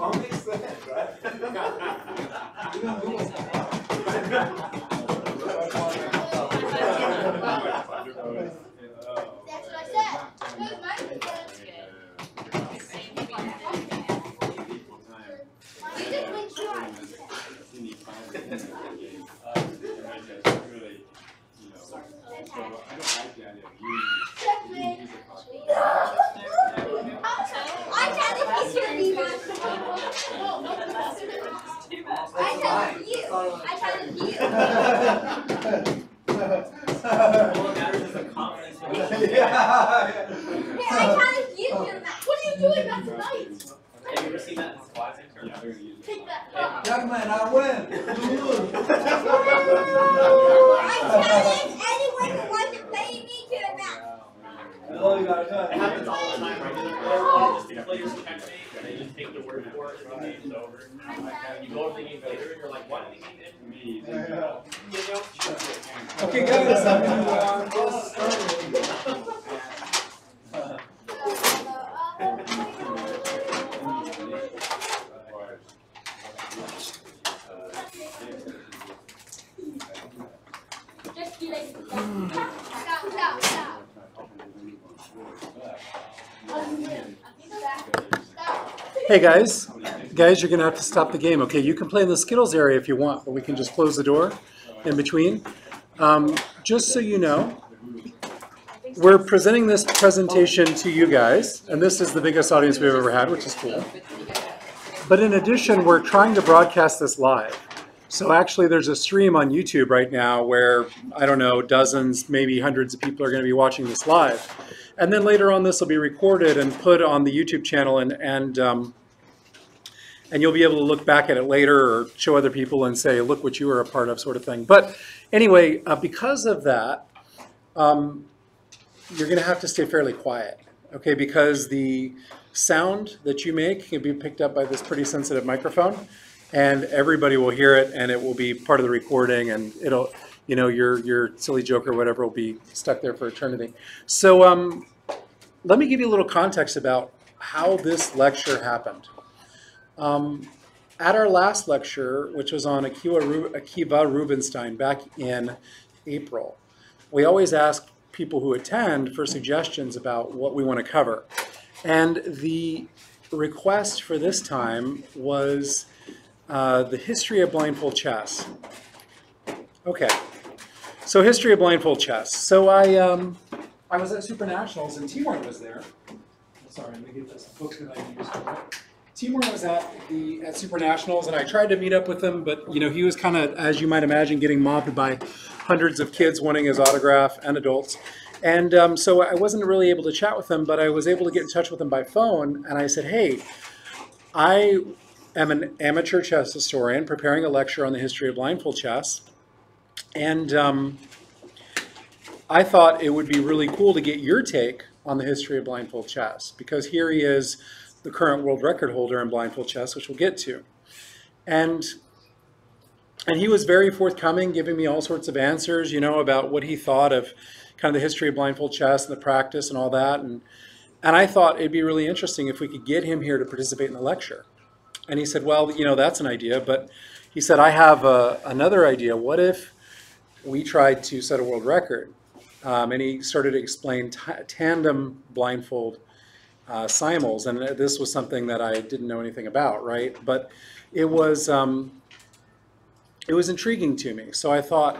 All makes sense, right? That's what I said. Who's mine? You just went short. Checkmate. I tried to kiss your demon. I tried to you. I tried to you. Yeah. Hey, I tried to you your mouth. What are you doing not tonight? Have you ever seen that in Classic? Take that. Uh, Young man, I win. I challenge anyone who wants to play me to a match. No, you gotta cut. It happens all the time, right? They just declare checkmate, and they just take the word for it, and the game's over. You go to the game later, and you're like, why did the game end? Me. You know? Okay, guys, I'm gonna, uh, start. Just kidding. Stop, stop, stop. Stop. Hey guys, guys, you're gonna have to stop the game. Okay, you can play in the Skittles area if you want, but we can just close the door in between. Um, just so you know, we're presenting this presentation to you guys, and this is the biggest audience we've ever had, which is cool. But in addition, we're trying to broadcast this live. So actually, there's a stream on YouTube right now where, I don't know, dozens, maybe hundreds of people are going to be watching this live. And then later on, this will be recorded and put on the YouTube channel, and, and, um, and you'll be able to look back at it later or show other people and say, look what you were a part of, sort of thing. But anyway, uh, because of that, um, you're going to have to stay fairly quiet, okay? Because the sound that you make can be picked up by this pretty sensitive microphone, and everybody will hear it, and it will be part of the recording, and it'll, you know, your your silly joke or whatever will be stuck there for eternity. So, um, let me give you a little context about how this lecture happened. Um, at our last lecture, which was on Akiva, Akiva Rubinstein back in April, we always ask people who attend for suggestions about what we want to cover. And the request for this time was uh, the history of blindfold chess. Okay, so history of blindfold chess. So I, um, I was at Super Nationals and Timur was there. Sorry, let me get this book that I used. Timur was at the at Super Nationals, and I tried to meet up with him, but you know he was kind of, as you might imagine, getting mobbed by hundreds of kids wanting his autograph and adults. And um, so I wasn't really able to chat with him, but I was able to get in touch with him by phone, and I said, "Hey, I am an amateur chess historian preparing a lecture on the history of blindfold chess, and um, I thought it would be really cool to get your take on the history of blindfold chess because here he is, the current world record holder in blindfold chess, which we'll get to. And and he was very forthcoming, giving me all sorts of answers, you know, about what he thought of kind of the history of blindfold chess and the practice and all that. And and I thought it'd be really interesting if we could get him here to participate in the lecture. And he said, well, you know, that's an idea, but he said, I have uh, another idea. What if we tried to set a world record? Um, and he started to explain ta- tandem blindfold uh, simul's, and this was something that I didn't know anything about, right? But it was um, it was intriguing to me. So I thought,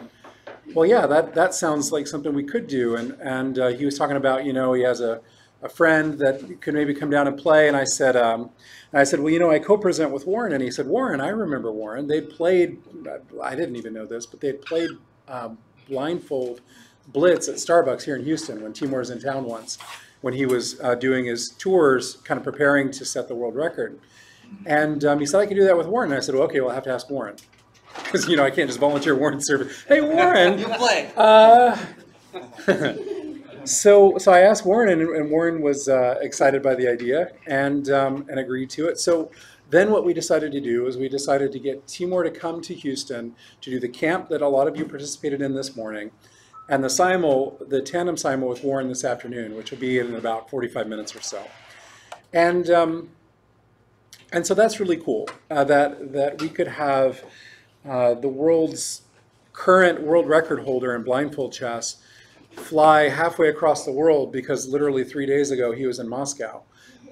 well, yeah, that that sounds like something we could do. And and uh, he was talking about, you know, he has a a friend that could maybe come down and play. And I said, um, and I said, well, you know, I co-present with Warren. And he said, Warren, I remember Warren. They played. I didn't even know this, but they played um, blindfold blitz at Starbucks here in Houston when Timur was in town once, when he was uh, doing his tours, kind of preparing to set the world record. And um, he said I can do that with Warren. And I said, well, okay, well, I have to ask Warren. Because, you know, I can't just volunteer Warren's service. Hey, Warren! You play. Uh, so, so I asked Warren, and, and Warren was uh, excited by the idea and um, and agreed to it. So then, what we decided to do is we decided to get Timur to come to Houston to do the camp that a lot of you participated in this morning, and the simul, the tandem simul with Warren this afternoon, which will be in about 45 minutes or so. And um, and so that's really cool uh, that that we could have uh, the world's current world record holder in blindfold chess fly halfway across the world because literally three days ago he was in Moscow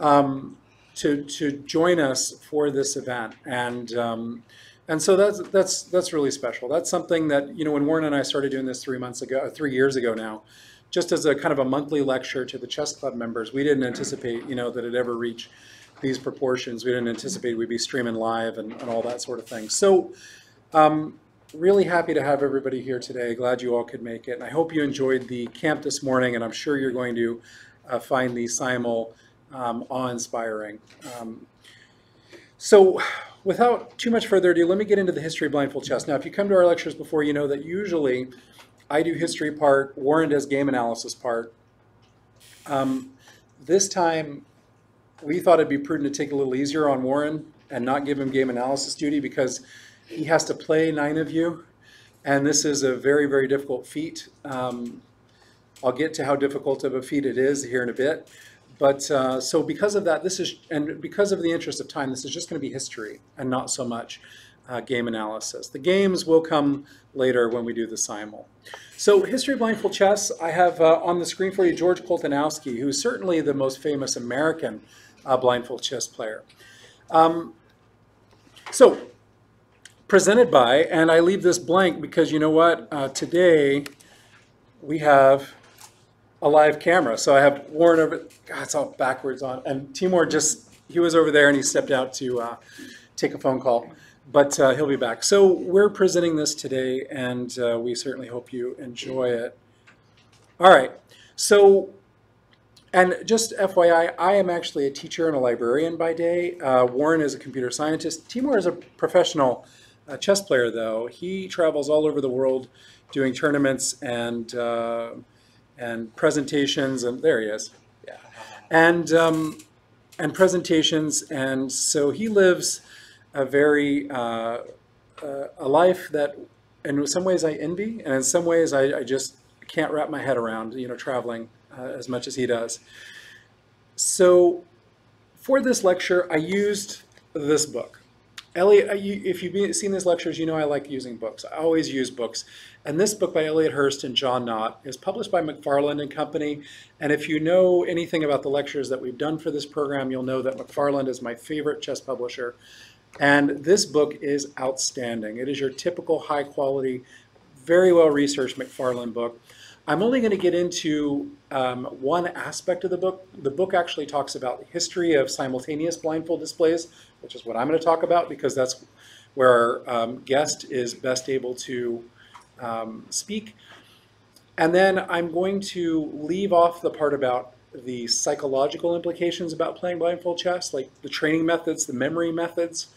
um, to to join us for this event and. Um, and so that's that's that's really special. That's something that you know when Warren and I started doing this three months ago, three years ago now, just as a kind of a monthly lecture to the chess club members. We didn't anticipate you know that it ever reach these proportions. We didn't anticipate we'd be streaming live and, and all that sort of thing. So um, really happy to have everybody here today. Glad you all could make it. And I hope you enjoyed the camp this morning, and I'm sure you're going to uh, find the simul um, awe-inspiring. Um, so without too much further ado, let me get into the history of blindfold chess. Now, if you come to our lectures before, you know that usually I do history part, Warren does game analysis part. Um, this time, we thought it'd be prudent to take a little easier on Warren and not give him game analysis duty because he has to play nine of you, and this is a very, very difficult feat. Um, I'll get to how difficult of a feat it is here in a bit. But uh, so because of that, this is, and because of the interest of time, this is just going to be history and not so much uh, game analysis. The games will come later when we do the simul. So history of blindfold chess, I have uh, on the screen for you George Koltanowski, who's certainly the most famous American uh, blindfold chess player. Um, so presented by, and I leave this blank because you know what? Uh, today we have a live camera. So I have Warren over, God, it's all backwards on. And Timur just, he was over there and he stepped out to uh, take a phone call, but uh, he'll be back. So we're presenting this today and uh, we certainly hope you enjoy it. All right, so, and just FYI, I am actually a teacher and a librarian by day. Uh, Warren is a computer scientist. Timur is a professional uh, chess player though. He travels all over the world doing tournaments and uh, and presentations, and there he is. Yeah. And um, and presentations, and so he lives a very uh, a life that, in some ways, I envy, and in some ways, I, I just can't wrap my head around. You know, traveling uh, as much as he does. So, for this lecture, I used this book. Elliot, if you've seen these lectures, you know I like using books. I always use books. And this book by Eliot Hearst and John Knott is published by McFarland and Company. And if you know anything about the lectures that we've done for this program, you'll know that McFarland is my favorite chess publisher. And this book is outstanding. It is your typical high quality, very well researched McFarland book. I'm only going to get into um, one aspect of the book. The book actually talks about the history of simultaneous blindfold displays, which is what I'm going to talk about because that's where our um, guest is best able to um, speak. And then I'm going to leave off the part about the psychological implications about playing blindfold chess, like the training methods, the memory methods.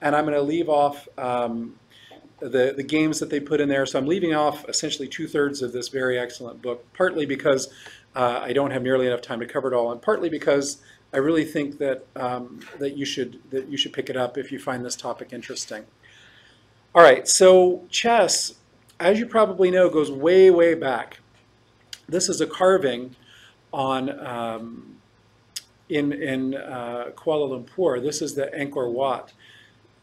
And I'm going to leave off um, the, the games that they put in there. So I'm leaving off essentially two thirds of this very excellent book, partly because uh, I don't have nearly enough time to cover it all, and partly because I really think that um, that you should that you should pick it up if you find this topic interesting. All right, so chess, as you probably know, goes way way back. This is a carving on um, in in uh, Kuala Lumpur. This is the Angkor Wat,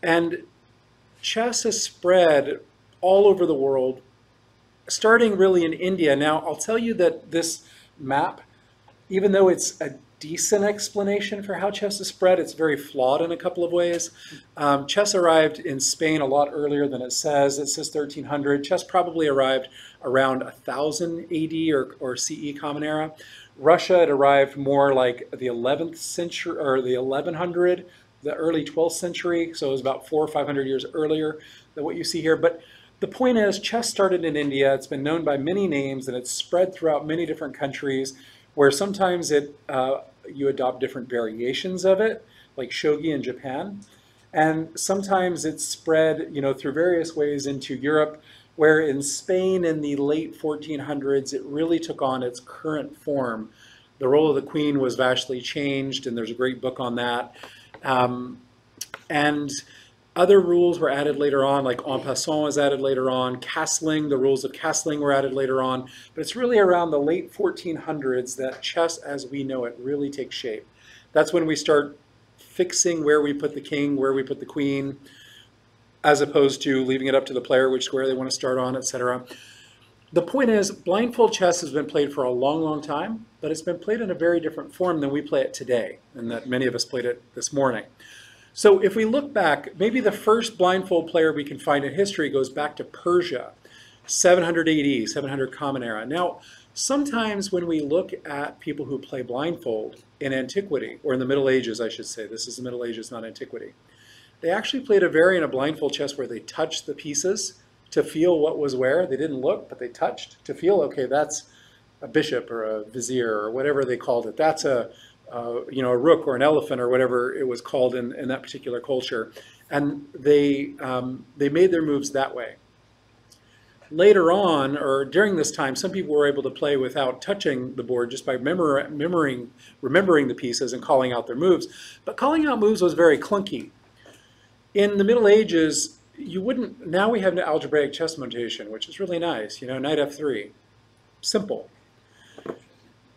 and chess has spread all over the world, starting really in India. Now, I'll tell you that this map, even though it's a decent explanation for how chess is spread, it's very flawed in a couple of ways. Um, chess arrived in Spain a lot earlier than it says. It says 1300. Chess probably arrived around 1000 AD or, or CE Common Era. Russia had arrived more like the 11th century or the 1100 the early 12th century, so it was about four or 500 years earlier than what you see here. But the point is, chess started in India. It's been known by many names, and it's spread throughout many different countries, where sometimes it uh, you adopt different variations of it, like shogi in Japan, and sometimes it's spread, you know, through various ways into Europe. Where in Spain in the late 1400s, it really took on its current form. The role of the queen was vastly changed, and there's a great book on that. Um, and other rules were added later on, like en passant was added later on, castling, the rules of castling were added later on. But it's really around the late 1400s that chess as we know it really takes shape. That's when we start fixing where we put the king, where we put the queen, as opposed to leaving it up to the player which square they want to start on, etc. The point is, blindfold chess has been played for a long, long time, but it's been played in a very different form than we play it today, and that many of us played it this morning. So if we look back, maybe the first blindfold player we can find in history goes back to Persia, 700 AD, 700 Common Era. Now, sometimes when we look at people who play blindfold in antiquity, or in the Middle Ages, I should say, this is the Middle Ages, not antiquity, they actually played a variant of blindfold chess where they touched the pieces to feel what was where. They didn't look, but they touched to feel, okay, that's a bishop or a vizier or whatever they called it. That's a, uh, you know, a rook or an elephant or whatever it was called in, in that particular culture. And they, um, they made their moves that way. Later on, or during this time, some people were able to play without touching the board just by remembering, remembering the pieces and calling out their moves. But calling out moves was very clunky. In the Middle Ages, you wouldn't, now we have an algebraic chess notation, which is really nice, you know, knight f3, simple.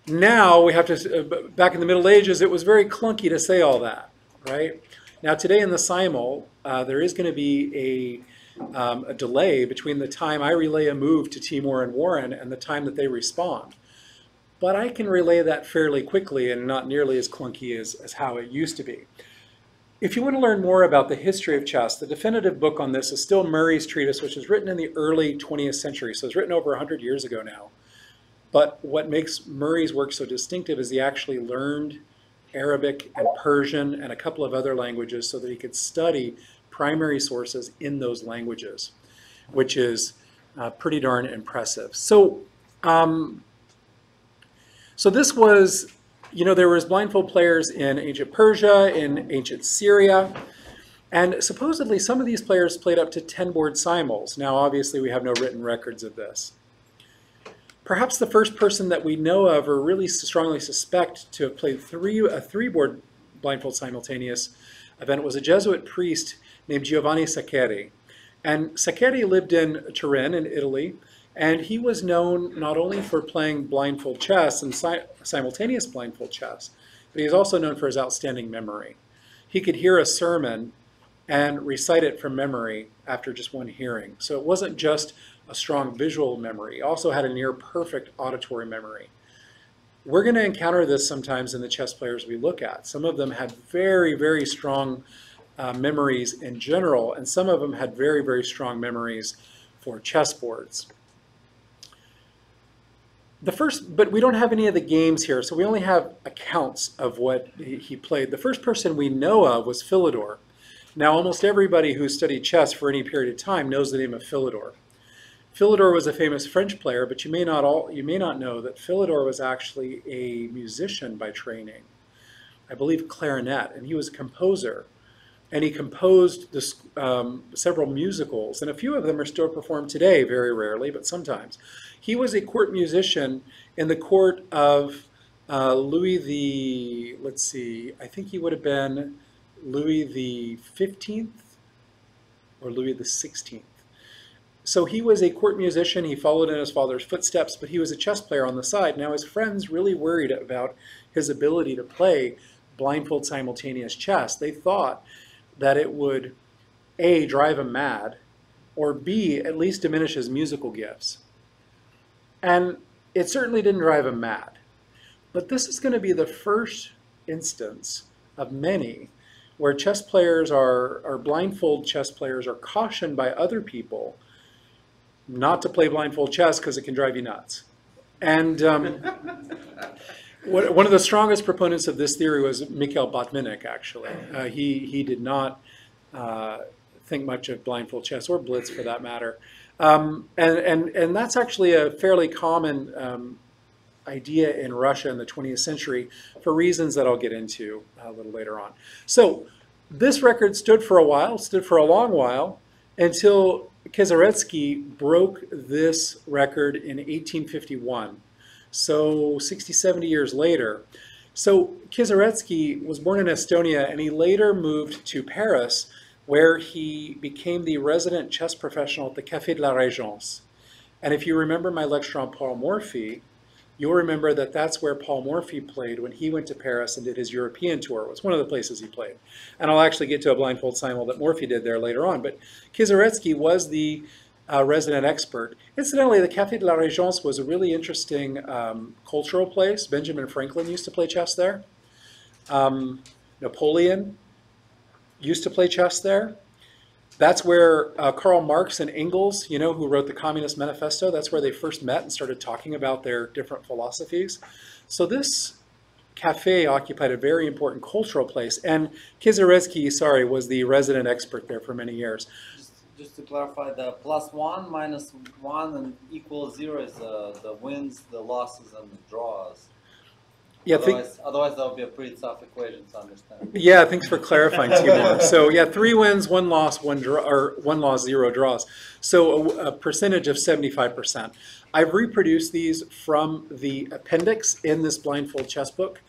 Now we have to, uh, back in the Middle Ages, it was very clunky to say all that, right? Now today in the simul, uh, there is going to be a, um, a delay between the time I relay a move to Timur and Warren and the time that they respond. But I can relay that fairly quickly and not nearly as clunky as, as how it used to be. If you want to learn more about the history of chess, the definitive book on this is still Murray's treatise, which was written in the early 20th century. So it's written over 100 years ago now. But what makes Murray's work so distinctive is he actually learned Arabic and Persian and a couple of other languages so that he could study primary sources in those languages, which is uh, pretty darn impressive. So, um, so this was, you know, there was blindfold players in ancient Persia, in ancient Syria, and supposedly some of these players played up to 10 board simuls. Now, obviously, we have no written records of this. Perhaps the first person that we know of or really strongly suspect to have played three, a three-board blindfold simultaneous event was a Jesuit priest named Giovanni Saccheri. And Saccheri lived in Turin in Italy, and he was known not only for playing blindfold chess and si simultaneous blindfold chess, but he is also known for his outstanding memory. He could hear a sermon and recite it from memory after just one hearing. So it wasn't just a strong visual memory. Also had a near perfect auditory memory. We're going to encounter this sometimes in the chess players we look at. Some of them had very, very strong uh, memories in general, and some of them had very, very strong memories for chessboards. The first, but we don't have any of the games here, so we only have accounts of what he played. The first person we know of was Philidor. Now, almost everybody who studied chess for any period of time knows the name of Philidor. Philidor was a famous French player, but you may not all you may not know that Philidor was actually a musician by training. I believe clarinet, and he was a composer, and he composed um, several musicals, and a few of them are still performed today, very rarely, but sometimes. He was a court musician in the court of uh, Louis the. Let's see, I think he would have been Louis the fifteenth or Louis the sixteenth. So he was a court musician. He followed in his father's footsteps, but he was a chess player on the side. Now his friends really worried about his ability to play blindfold simultaneous chess. They thought that it would A, drive him mad, or B, at least diminish his musical gifts. And it certainly didn't drive him mad. But this is going to be the first instance of many where chess players are, or blindfold chess players are cautioned by other people not to play blindfold chess because it can drive you nuts. And um, one of the strongest proponents of this theory was Mikhail Botvinnik, actually. Uh, he, he did not uh, think much of blindfold chess, or blitz for that matter. Um, and, and, and that's actually a fairly common um, idea in Russia in the 20th century for reasons that I'll get into a little later on. So this record stood for a while, stood for a long while, until Kieseritzky broke this record in 1851. So 60, 70 years later. So Kieseritzky was born in Estonia and he later moved to Paris where he became the resident chess professional at the Café de la Régence. And if you remember my lecture on Paul Morphy, you'll remember that that's where Paul Morphy played when he went to Paris and did his European tour. It was one of the places he played. And I'll actually get to a blindfold simul that Morphy did there later on. But Kieseritzky was the uh, resident expert. Incidentally, the Café de la Régence was a really interesting um, cultural place. Benjamin Franklin used to play chess there. Um, Napoleon used to play chess there. That's where uh, Karl Marx and Engels, you know, who wrote the Communist Manifesto, that's where they first met and started talking about their different philosophies. So this cafe occupied a very important cultural place. And Kieseritzky, sorry, was the resident expert there for many years. Just, just to clarify, the plus one minus one and equal zero is uh, the wins, the losses, and the draws. Yeah, think, otherwise, otherwise that would be a pretty tough equation to understand. Yeah, thanks for clarifying, Timur. So yeah, three wins, one loss, one draw, or one loss, zero draws. So a, a percentage of 75%. I've reproduced these from the appendix in this blindfold chess book.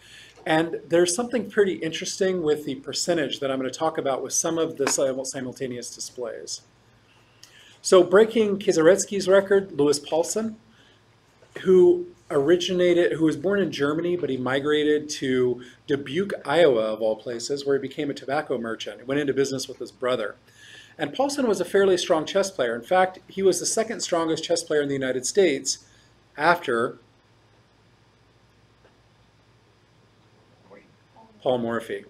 And there's something pretty interesting with the percentage that I'm going to talk about with some of the simultaneous displays. So breaking Kieseritzky's record, Louis Paulsen, who originated, who was born in Germany, but he migrated to Dubuque, Iowa, of all places, where he became a tobacco merchant. He went into business with his brother. And Paulsen was a fairly strong chess player. In fact, he was the second strongest chess player in the United States after Paul Morphy.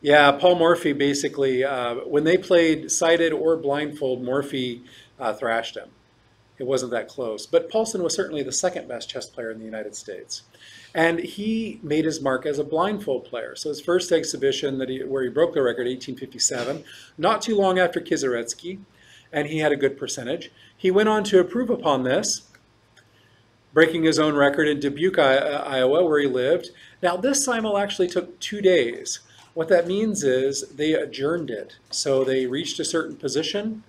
Yeah, Paul Morphy basically, uh, when they played sighted or blindfold, Morphy uh, thrashed him. It wasn't that close. But Paulsen was certainly the second best chess player in the United States. And he made his mark as a blindfold player. So his first exhibition that he, where he broke the record, 1857, not too long after Kieseritzky, and he had a good percentage. He went on to improve upon this, breaking his own record in Dubuque, Iowa, where he lived. Now, this simul actually took two days. What that means is they adjourned it. So they reached a certain position,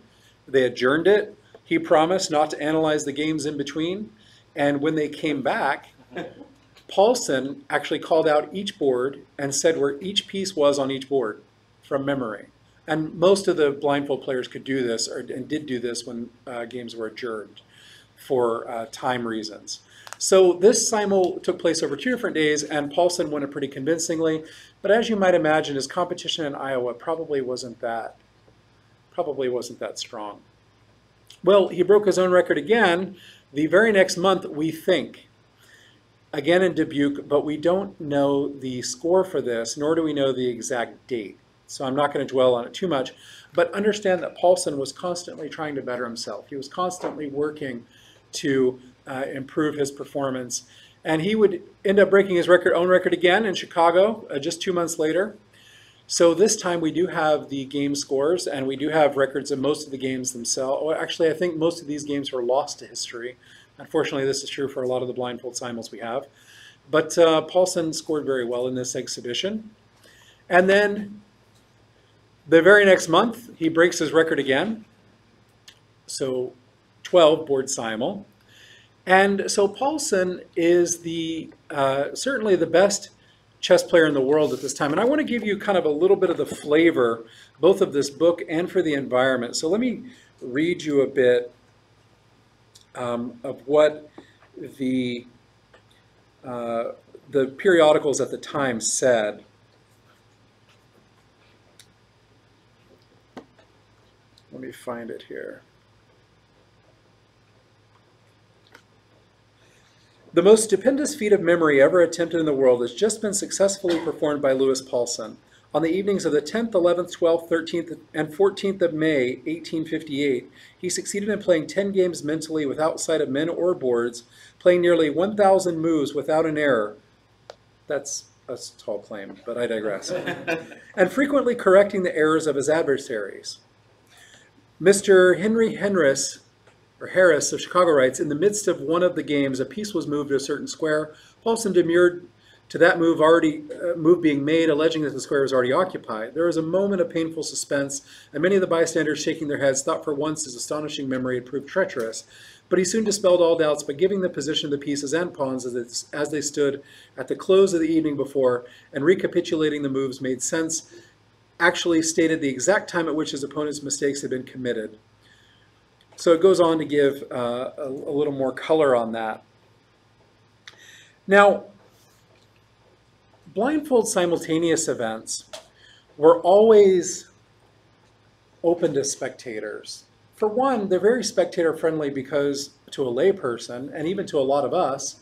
they adjourned it. He promised not to analyze the games in between. And when they came back, Paulsen actually called out each board and said where each piece was on each board from memory. And most of the blindfold players could do this, or, and did do this when uh, games were adjourned for uh, time reasons. So this simul took place over two different days, and Paulsen won it pretty convincingly. But as you might imagine, his competition in Iowa probably wasn't that probably wasn't that strong. Well, he broke his own record again the very next month, we think. Again in Dubuque, but we don't know the score for this, nor do we know the exact date. So I'm not going to dwell on it too much. But understand that Paulsen was constantly trying to better himself. He was constantly working to uh, improve his performance. And he would end up breaking his record, own record again in Chicago uh, just two months later. So this time we do have the game scores and we do have records of most of the games themselves. Well, actually, I think most of these games were lost to history. Unfortunately, this is true for a lot of the blindfold simuls we have. But uh, Paulsen scored very well in this exhibition. And then the very next month, he breaks his record again. So 12 board simul. And so Paulsen is the uh, certainly the best chess player in the world at this time. And I want to give you kind of a little bit of the flavor, both of this book and for the environment. So let me read you a bit um, of what the uh, the periodicals at the time said. Let me find it here. The most stupendous feat of memory ever attempted in the world has just been successfully performed by Lewis Paulsen. On the evenings of the 10th, 11th, 12th, 13th, and 14th of May, 1858, he succeeded in playing 10 games mentally without sight of men or boards, playing nearly 1,000 moves without an error. That's a tall claim, but I digress. and frequently correcting the errors of his adversaries. Mr. Henry Henris or Harris of Chicago writes, in the midst of one of the games, a piece was moved to a certain square. Paulson demurred to that move already uh, move being made, alleging that the square was already occupied. There was a moment of painful suspense, and many of the bystanders, shaking their heads, thought for once his astonishing memory had proved treacherous. But he soon dispelled all doubts by giving the position of the pieces and pawns as, it, as they stood at the close of the evening before, and recapitulating the moves made sense, actually stated the exact time at which his opponent's mistakes had been committed. So it goes on to give uh, a, a little more color on that. Now, blindfold simultaneous events were always open to spectators. For one, they're very spectator friendly because to a layperson, and even to a lot of us,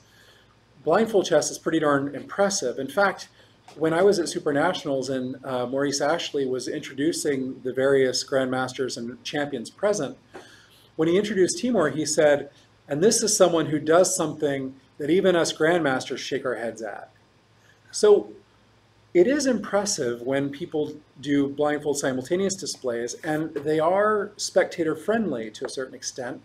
blindfold chess is pretty darn impressive. In fact, when I was at Super Nationals and uh, Maurice Ashley was introducing the various grandmasters and champions present, when he introduced Timur, he said, and this is someone who does something that even us grandmasters shake our heads at. So it is impressive when people do blindfold simultaneous displays, and they are spectator friendly to a certain extent.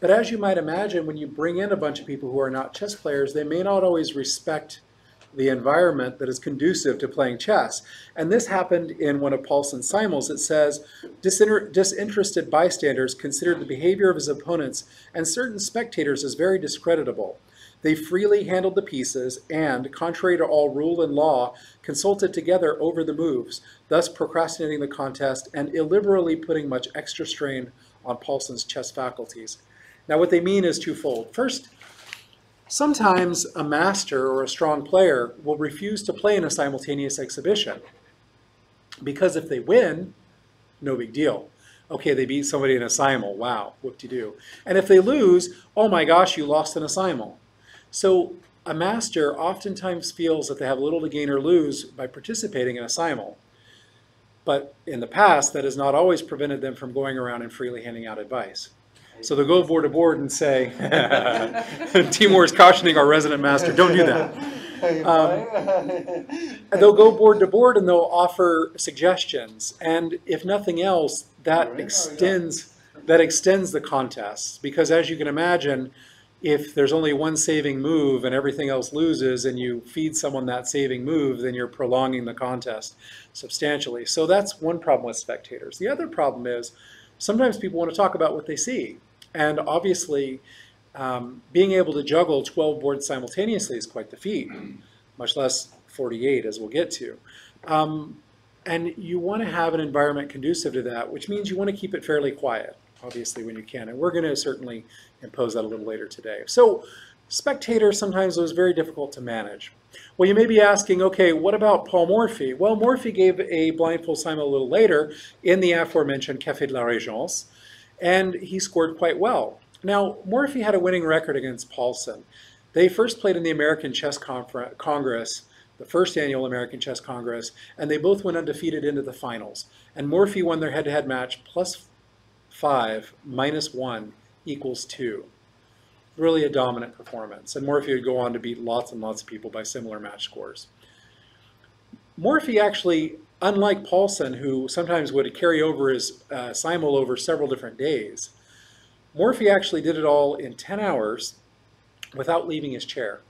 But as you might imagine, when you bring in a bunch of people who are not chess players, they may not always respect the environment that is conducive to playing chess. And this happened in one of Paulsen's simul's. It says, "Disinter- disinterested bystanders considered the behavior of his opponents and certain spectators as very discreditable. They freely handled the pieces and, contrary to all rule and law, consulted together over the moves, thus procrastinating the contest and illiberally putting much extra strain on Paulsen's chess faculties. Now, what they mean is twofold. First, sometimes a master or a strong player will refuse to play in a simultaneous exhibition because if they win, no big deal. Okay, they beat somebody in a simul. Wow, whoop-de-doo. And if they lose, oh my gosh, you lost in a simul. So a master oftentimes feels that they have little to gain or lose by participating in a simul. But in the past, that has not always prevented them from going around and freely handing out advice. So they'll go board to board and say, Timur is cautioning our resident master, don't do that. Um, and they'll go board to board and they'll offer suggestions. And if nothing else, that extends that extends the contest. Because as you can imagine, if there's only one saving move and everything else loses and you feed someone that saving move, then you're prolonging the contest substantially. So that's one problem with spectators. The other problem is sometimes people want to talk about what they see. And obviously, um, being able to juggle 12 boards simultaneously is quite the feat, much less 48, as we'll get to. Um, and you want to have an environment conducive to that, which means you want to keep it fairly quiet, obviously, when you can. And we're going to certainly impose that a little later today. So spectators sometimes was very difficult to manage. Well, you may be asking, okay, what about Paul Morphy? Well, Morphy gave a blindfold simul a little later in the aforementioned Café de la Régence, and he scored quite well. Now, Morphy had a winning record against Paulsen. They first played in the American Chess Confer- Congress, the first annual American Chess Congress, and they both went undefeated into the finals. And Morphy won their head-to-head match plus five minus one equals two. Really a dominant performance. And Morphy would go on to beat lots and lots of people by similar match scores. Morphy actually, unlike Paulsen, who sometimes would carry over his uh, simul over several different days, Morphy actually did it all in 10 hours without leaving his chair.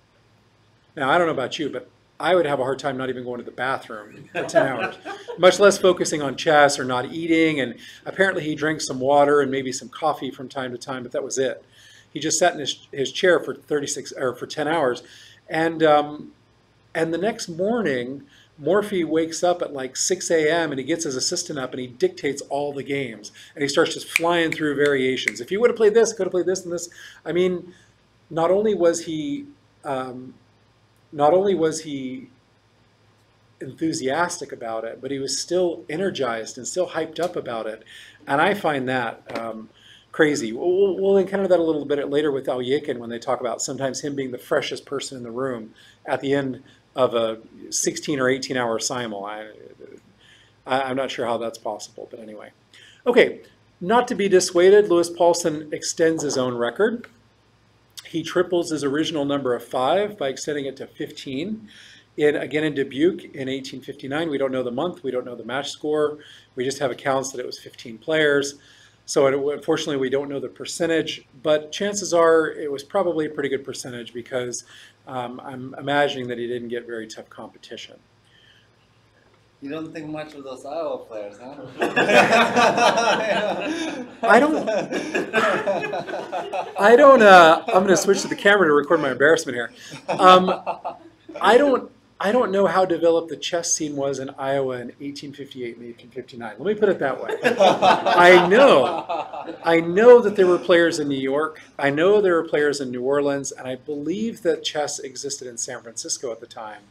Now, I don't know about you, but I would have a hard time not even going to the bathroom for 10 hours, much less focusing on chess or not eating. And apparently he drank some water and maybe some coffee from time to time, but that was it. He just sat in his, his chair for 36 or for 10 hours. And, um, and the next morning, Morphy wakes up at like 6 a.m. and he gets his assistant up and he dictates all the games. And he starts just flying through variations. If you would have played this, could have played this and this. I mean, not only was he um, not only was he enthusiastic about it, but he was still energized and still hyped up about it. And I find that um, crazy. We'll, we'll, encounter that a little bit later with Alekhine when they talk about sometimes him being the freshest person in the room at the end of a 16 or 18 hour simul. I, I'm not sure how that's possible, but anyway. Okay, not to be dissuaded, Lewis Paulsen extends his own record. He triples his original number of five by extending it to 15. In, again, in Dubuque in 1859, we don't know the month, we don't know the match score, we just have accounts that it was 15 players. So it, unfortunately, we don't know the percentage, but chances are it was probably a pretty good percentage because um, I'm imagining that he didn't get very tough competition. You don't think much of those Iowa players, huh? I don't. I don't. Uh, I'm going to switch to the camera to record my embarrassment here. Um, I don't. I don't know how developed the chess scene was in Iowa in 1858 and 1859. Let me put it that way. I know. I know that there were players in New York. I know there were players in New Orleans, and I believe that chess existed in San Francisco at the time.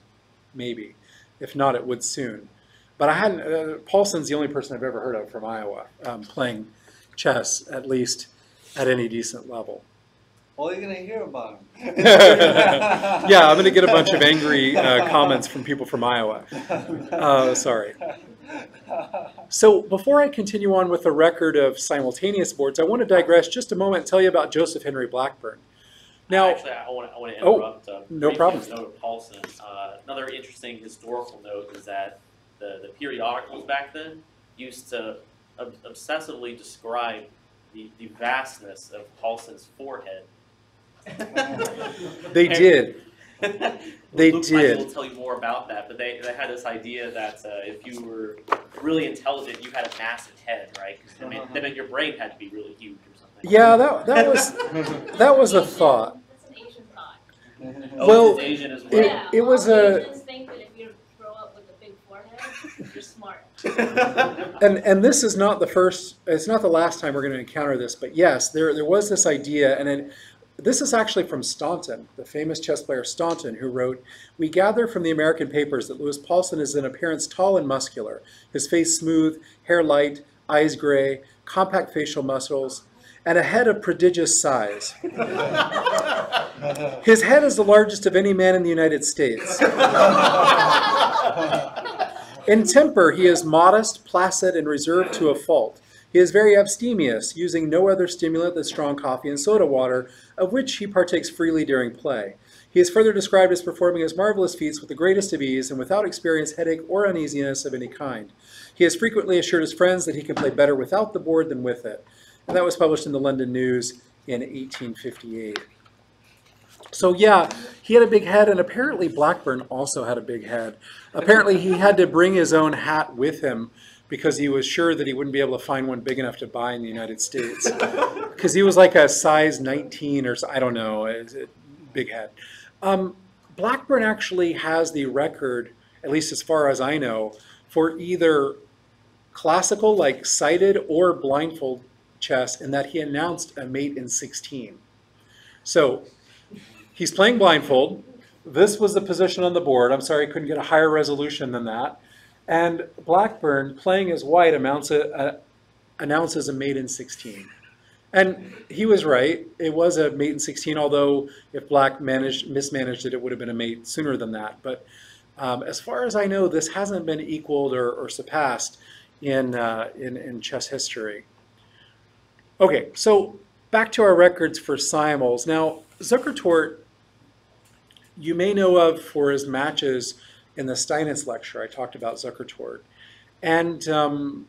Maybe, if not, it would soon. But I hadn't. Uh, Paulsen's the only person I've ever heard of from Iowa um, playing chess, at least at any decent level. All you're gonna hear about him. yeah, I'm going to get a bunch of angry uh, comments from people from Iowa. Uh, sorry. So before I continue on with the record of simultaneous boards, I want to digress just a moment and tell you about Joseph Henry Blackburne. Now, Actually, I want to, I want to Oh, interrupt. uh, no problem. Note of Paulsen. Uh, another interesting historical note is that the, the periodicals back then used to ob- obsessively describe the, the vastness of Paulsen's forehead. they did. They Luke did. Might will tell you more about that, but they, they had this idea that uh, if you were really intelligent, you had a massive head, right? Because I mean, that meant your brain had to be really huge or something. Yeah, that, that was that was a thought. That's an Asian thought. Oh, Well, it's Asian as It- yeah, it was all a- Asians think that if you grow up with a big forehead, you're smart. And and this is not the first. It's not the last time we're going to encounter this. But yes, there there was this idea, and it, this is actually from Staunton, the famous chess player Staunton, who wrote, "We gather from the American papers that Lewis Paulsen is in appearance tall and muscular, his face smooth, hair light, eyes gray, compact facial muscles." And a head of prodigious size. His head is the largest of any man in the United States. In temper, he is modest, placid, and reserved to a fault. He is very abstemious, using no other stimulant than strong coffee and soda water, of which he partakes freely during play. He is further described as performing his marvelous feats with the greatest of ease and without experience, headache, or uneasiness of any kind. He has frequently assured his friends that he can play better without the board than with it. And that was published in the London News in 1858. So yeah, he had a big head, and apparently Blackburne also had a big head. Apparently he had to bring his own hat with him because he was sure that he wouldn't be able to find one big enough to buy in the United States. Because he was like a size 19 or I don't know, a, big head. Um, Blackburne actually has the record, at least as far as I know, for either classical, like sighted, or blindfold chess, in that he announced a mate in 16. So he's playing blindfold. This was the position on the board. I'm sorry I couldn't get a higher resolution than that. And Blackburne, playing as white, a, a, announces a mate in 16. And he was right. It was a mate in 16, although if Black managed mismanaged it, it would have been a mate sooner than that. But um, as far as I know, this hasn't been equaled or, or surpassed in, uh, in, in chess history. Okay, so back to our records for simuls. Now, Zukertort, you may know of for his matches in the Steinitz lecture. I talked about Zukertort. And, um,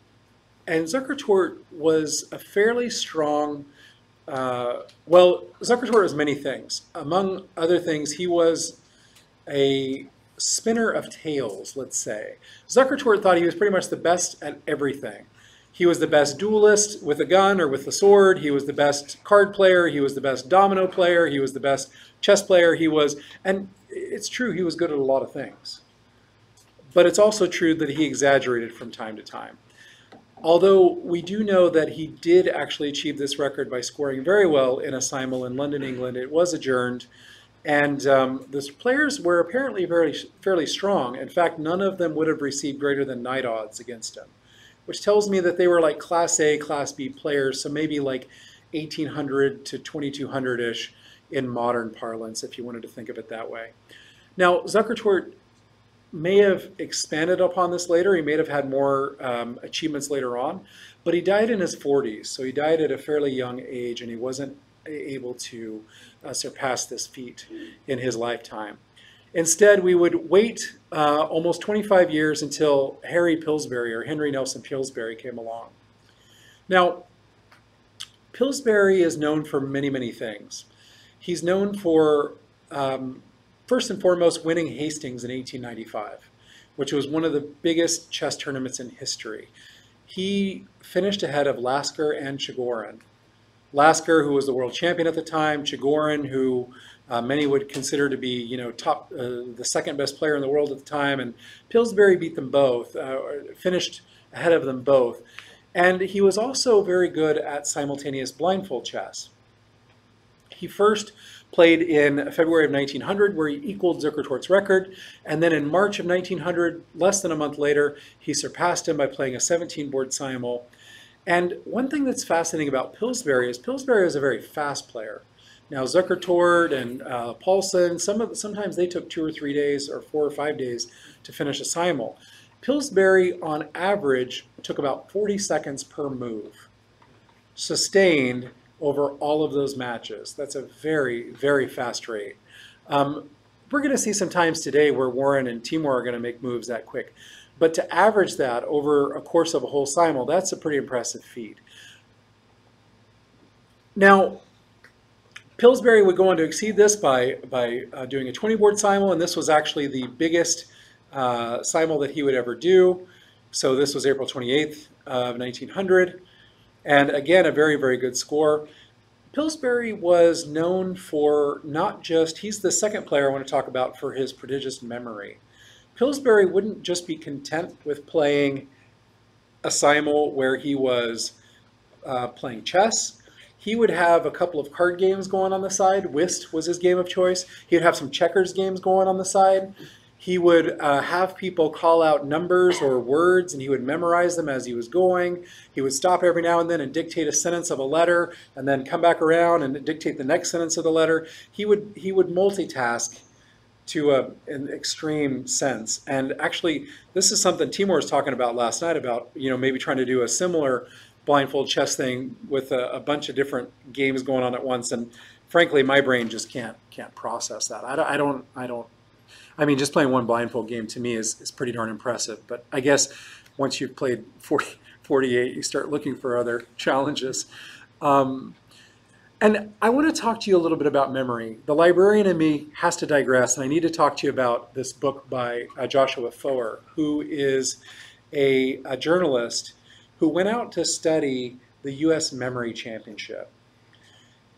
and Zukertort was a fairly strong, uh, well, Zukertort was many things. Among other things, he was a spinner of tales, let's say. Zukertort thought he was pretty much the best at everything. He was the best duelist with a gun or with a sword. He was the best card player. He was the best domino player. He was the best chess player. He was, and it's true, he was good at a lot of things. But it's also true that he exaggerated from time to time. Although we do know that he did actually achieve this record by scoring very well in a simul in London, England. It was adjourned. And um, the players were apparently very, fairly strong. In fact, none of them would have received greater than knight odds against him which tells me that they were like Class A, Class B players, so maybe like 1800 to 2200-ish in modern parlance, if you wanted to think of it that way. Now, Zukertort may have expanded upon this later. He may have had more um, achievements later on, but he died in his 40s, so he died at a fairly young age, and he wasn't able to uh, surpass this feat in his lifetime. Instead, we would wait uh, almost 25 years until Harry Pillsbury or Henry Nelson Pillsbury came along. Now, Pillsbury is known for many, many things. He's known for, um, first and foremost, winning Hastings in 1895, which was one of the biggest chess tournaments in history. He finished ahead of Lasker and Chigorin. Lasker, who was the world champion at the time, Chigorin, who uh, many would consider to be, you know, top, uh, the second best player in the world at the time. And Pillsbury beat them both, uh, finished ahead of them both. And he was also very good at simultaneous blindfold chess. He first played in February of 1900, where he equaled Zukertort's record, and then in March of 1900, less than a month later, he surpassed him by playing a 17-board simul. And one thing that's fascinating about Pillsbury is Pillsbury is a very fast player. Now Zukertort and uh, Paulsen, some of sometimes they took two or three days or four or five days to finish a simul. Pillsbury, on average, took about 40 seconds per move, sustained over all of those matches. That's a very, very fast rate. Um, we're going to see some times today where Warren and Timur are going to make moves that quick. But to average that over a course of a whole simul, that's a pretty impressive feat. Now, Pillsbury would go on to exceed this by, by uh, doing a 20-board simul, and this was actually the biggest uh, simul that he would ever do. So this was April 28th of 1900. And again, a very, very good score. Pillsbury was known for not just, he's the second player I want to talk about for his prodigious memory. Pillsbury wouldn't just be content with playing a simul where he was uh, playing chess. He would have a couple of card games going on the side. Whist was his game of choice. He would have some checkers games going on the side. He would uh, have people call out numbers or words and he would memorize them as he was going. He would stop every now and then and dictate a sentence of a letter and then come back around and dictate the next sentence of the letter. He would, he would multitask to a, an extreme sense. And actually, this is something Timur was talking about last night about, you know, maybe trying to do a similar blindfold chess thing with a, a bunch of different games going on at once. And frankly, my brain just can't, can't process that. I don't, I don't, I don't I mean, just playing one blindfold game to me is, is pretty darn impressive. But I guess once you've played 40, 48, you start looking for other challenges. Um, and I want to talk to you a little bit about memory. The librarian in me has to digress, and I need to talk to you about this book by uh, Joshua Foer, who is a, a journalist who went out to study the U.S. Memory Championship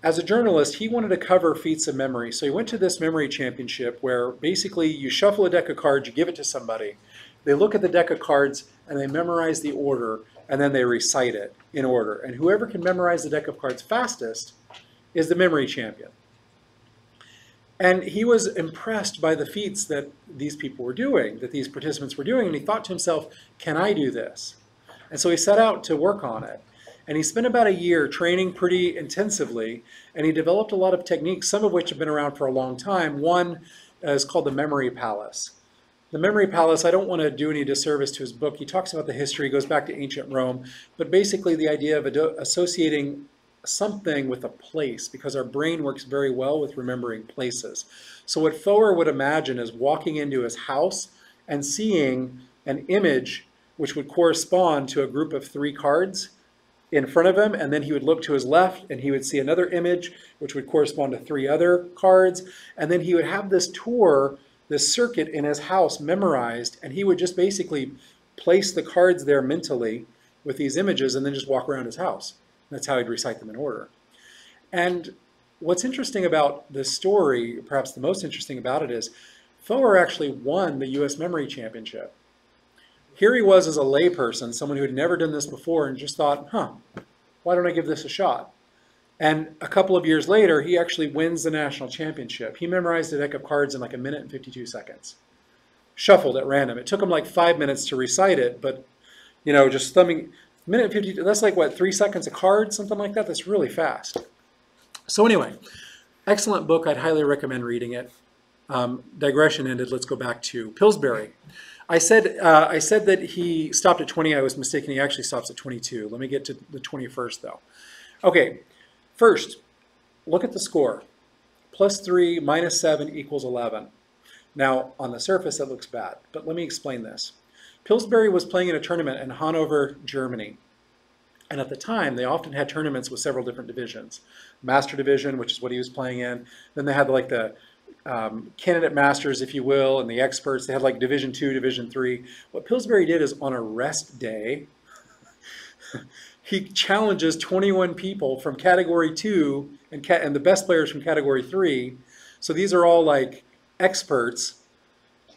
as a journalist, he wanted to cover feats of memory. So he went to this memory championship where basically you shuffle a deck of cards, you give it to somebody. They look at the deck of cards and they memorize the order and then they recite it in order. And whoever can memorize the deck of cards fastest is the memory champion. And he was impressed by the feats that these people were doing, that these participants were doing, and he thought to himself, can I do this? And so he set out to work on it. And he spent about a year training pretty intensively, and he developed a lot of techniques, some of which have been around for a long time. One is called the Memory Palace. The Memory Palace, I don't want to do any disservice to his book. He talks about the history, goes back to ancient Rome, but basically the idea of associating something with a place, because our brain works very well with remembering places. So what Foer would imagine is walking into his house and seeing an image which would correspond to a group of three cards, in front of him, and then he would look to his left and he would see another image which would correspond to three other cards. And then he would have this tour, this circuit in his house memorized, and he would just basically place the cards there mentally with these images and then just walk around his house. That's how he'd recite them in order. And what's interesting about this story, perhaps the most interesting about it is, Foer actually won the U.S. Memory Championship. Here he was as a layperson, someone who had never done this before and just thought, huh, why don't I give this a shot? And a couple of years later, he actually wins the national championship. He memorized a deck of cards in like a minute and 52 seconds. Shuffled at random. It took him like five minutes to recite it, but, you know, just thumbing, minute and 52, that's like what, three seconds a card, something like that? That's really fast. So anyway, excellent book. I'd highly recommend reading it. Um, digression ended. Let's go back to Pillsbury. I said uh, I said that he stopped at 20. I was mistaken. He actually stops at 22. Let me get to the 21st though. Okay, first, look at the score. Plus 3 minus 7 equals 11. Now, on the surface, that looks bad, but let me explain this. Pillsbury was playing in a tournament in Hanover, Germany. And at the time, they often had tournaments with several different divisions. Master division, which is what he was playing in. Then they had like the um, candidate masters, if you will, and the experts. They had like Division Two, Division Three. What Pillsbury did is on a rest day, he challenges 21 people from Category Two and, ca and the best players from Category Three So these are all like experts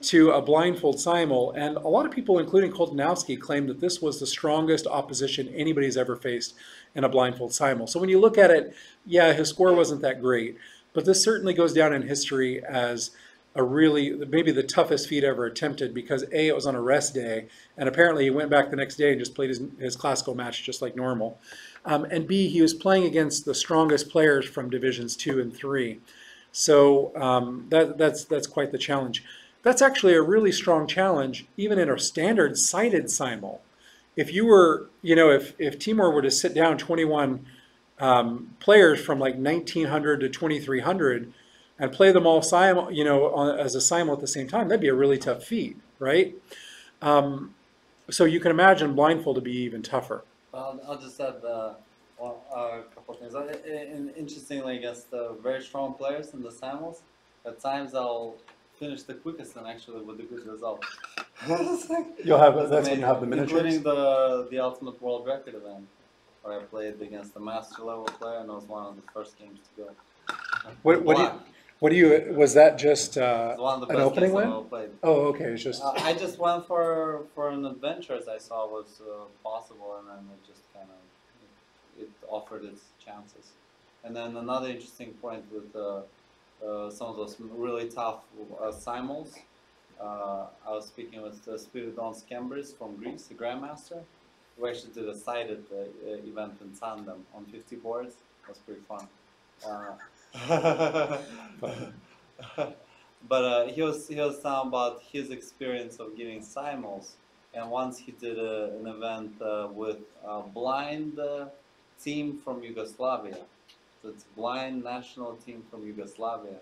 to a blindfold simul, and a lot of people, including Koltanowski, claim that this was the strongest opposition anybody's ever faced in a blindfold simul. So when you look at it, yeah, his score wasn't that great, but this certainly goes down in history as a really maybe the toughest feat ever attempted because a it was on a rest day, and apparently he went back the next day and just played his, his classical match just like normal, um, and b he was playing against the strongest players from divisions two and three. So um, that, that's that's quite the challenge. That's actually a really strong challenge, even in a standard sighted simul. If you were, you know, if if Timur were to sit down 21 um, players from like 1900 to 2300 and play them all sim, you know, on, as a simul at the same time, that'd be a really tough feat, right? Um, so you can imagine blindfold to be even tougher. I'll, I'll just add uh, one, a couple of things. Uh, i- in- interestingly, against the very strong players in the simuls, at times I'll finish the quickest and actually with a good result. You'll have it's that's when you have the amazing. miniatures. Including the the ultimate world record event, where I played against the master level player, and it was one of the first games to go. What, what do you, what do you? Was that just uh, one of the an best opening win? Oh, okay. It's just Uh, I just went for for an adventure as I saw was uh, possible, and then it just kind of it, it offered its chances. And then another interesting point with uh, uh, some of those really tough uh, simuls. Uh, I was speaking with uh, Spiridon Skembris from Greece, the Grandmaster. We actually did a sided uh, uh, event in tandem on 50 boards. It was pretty fun. Uh, but uh, he was he was talking about his experience of giving simuls, and once he did a, an event with a blind team from Yugoslavia. So it's blind national team from Yugoslavia,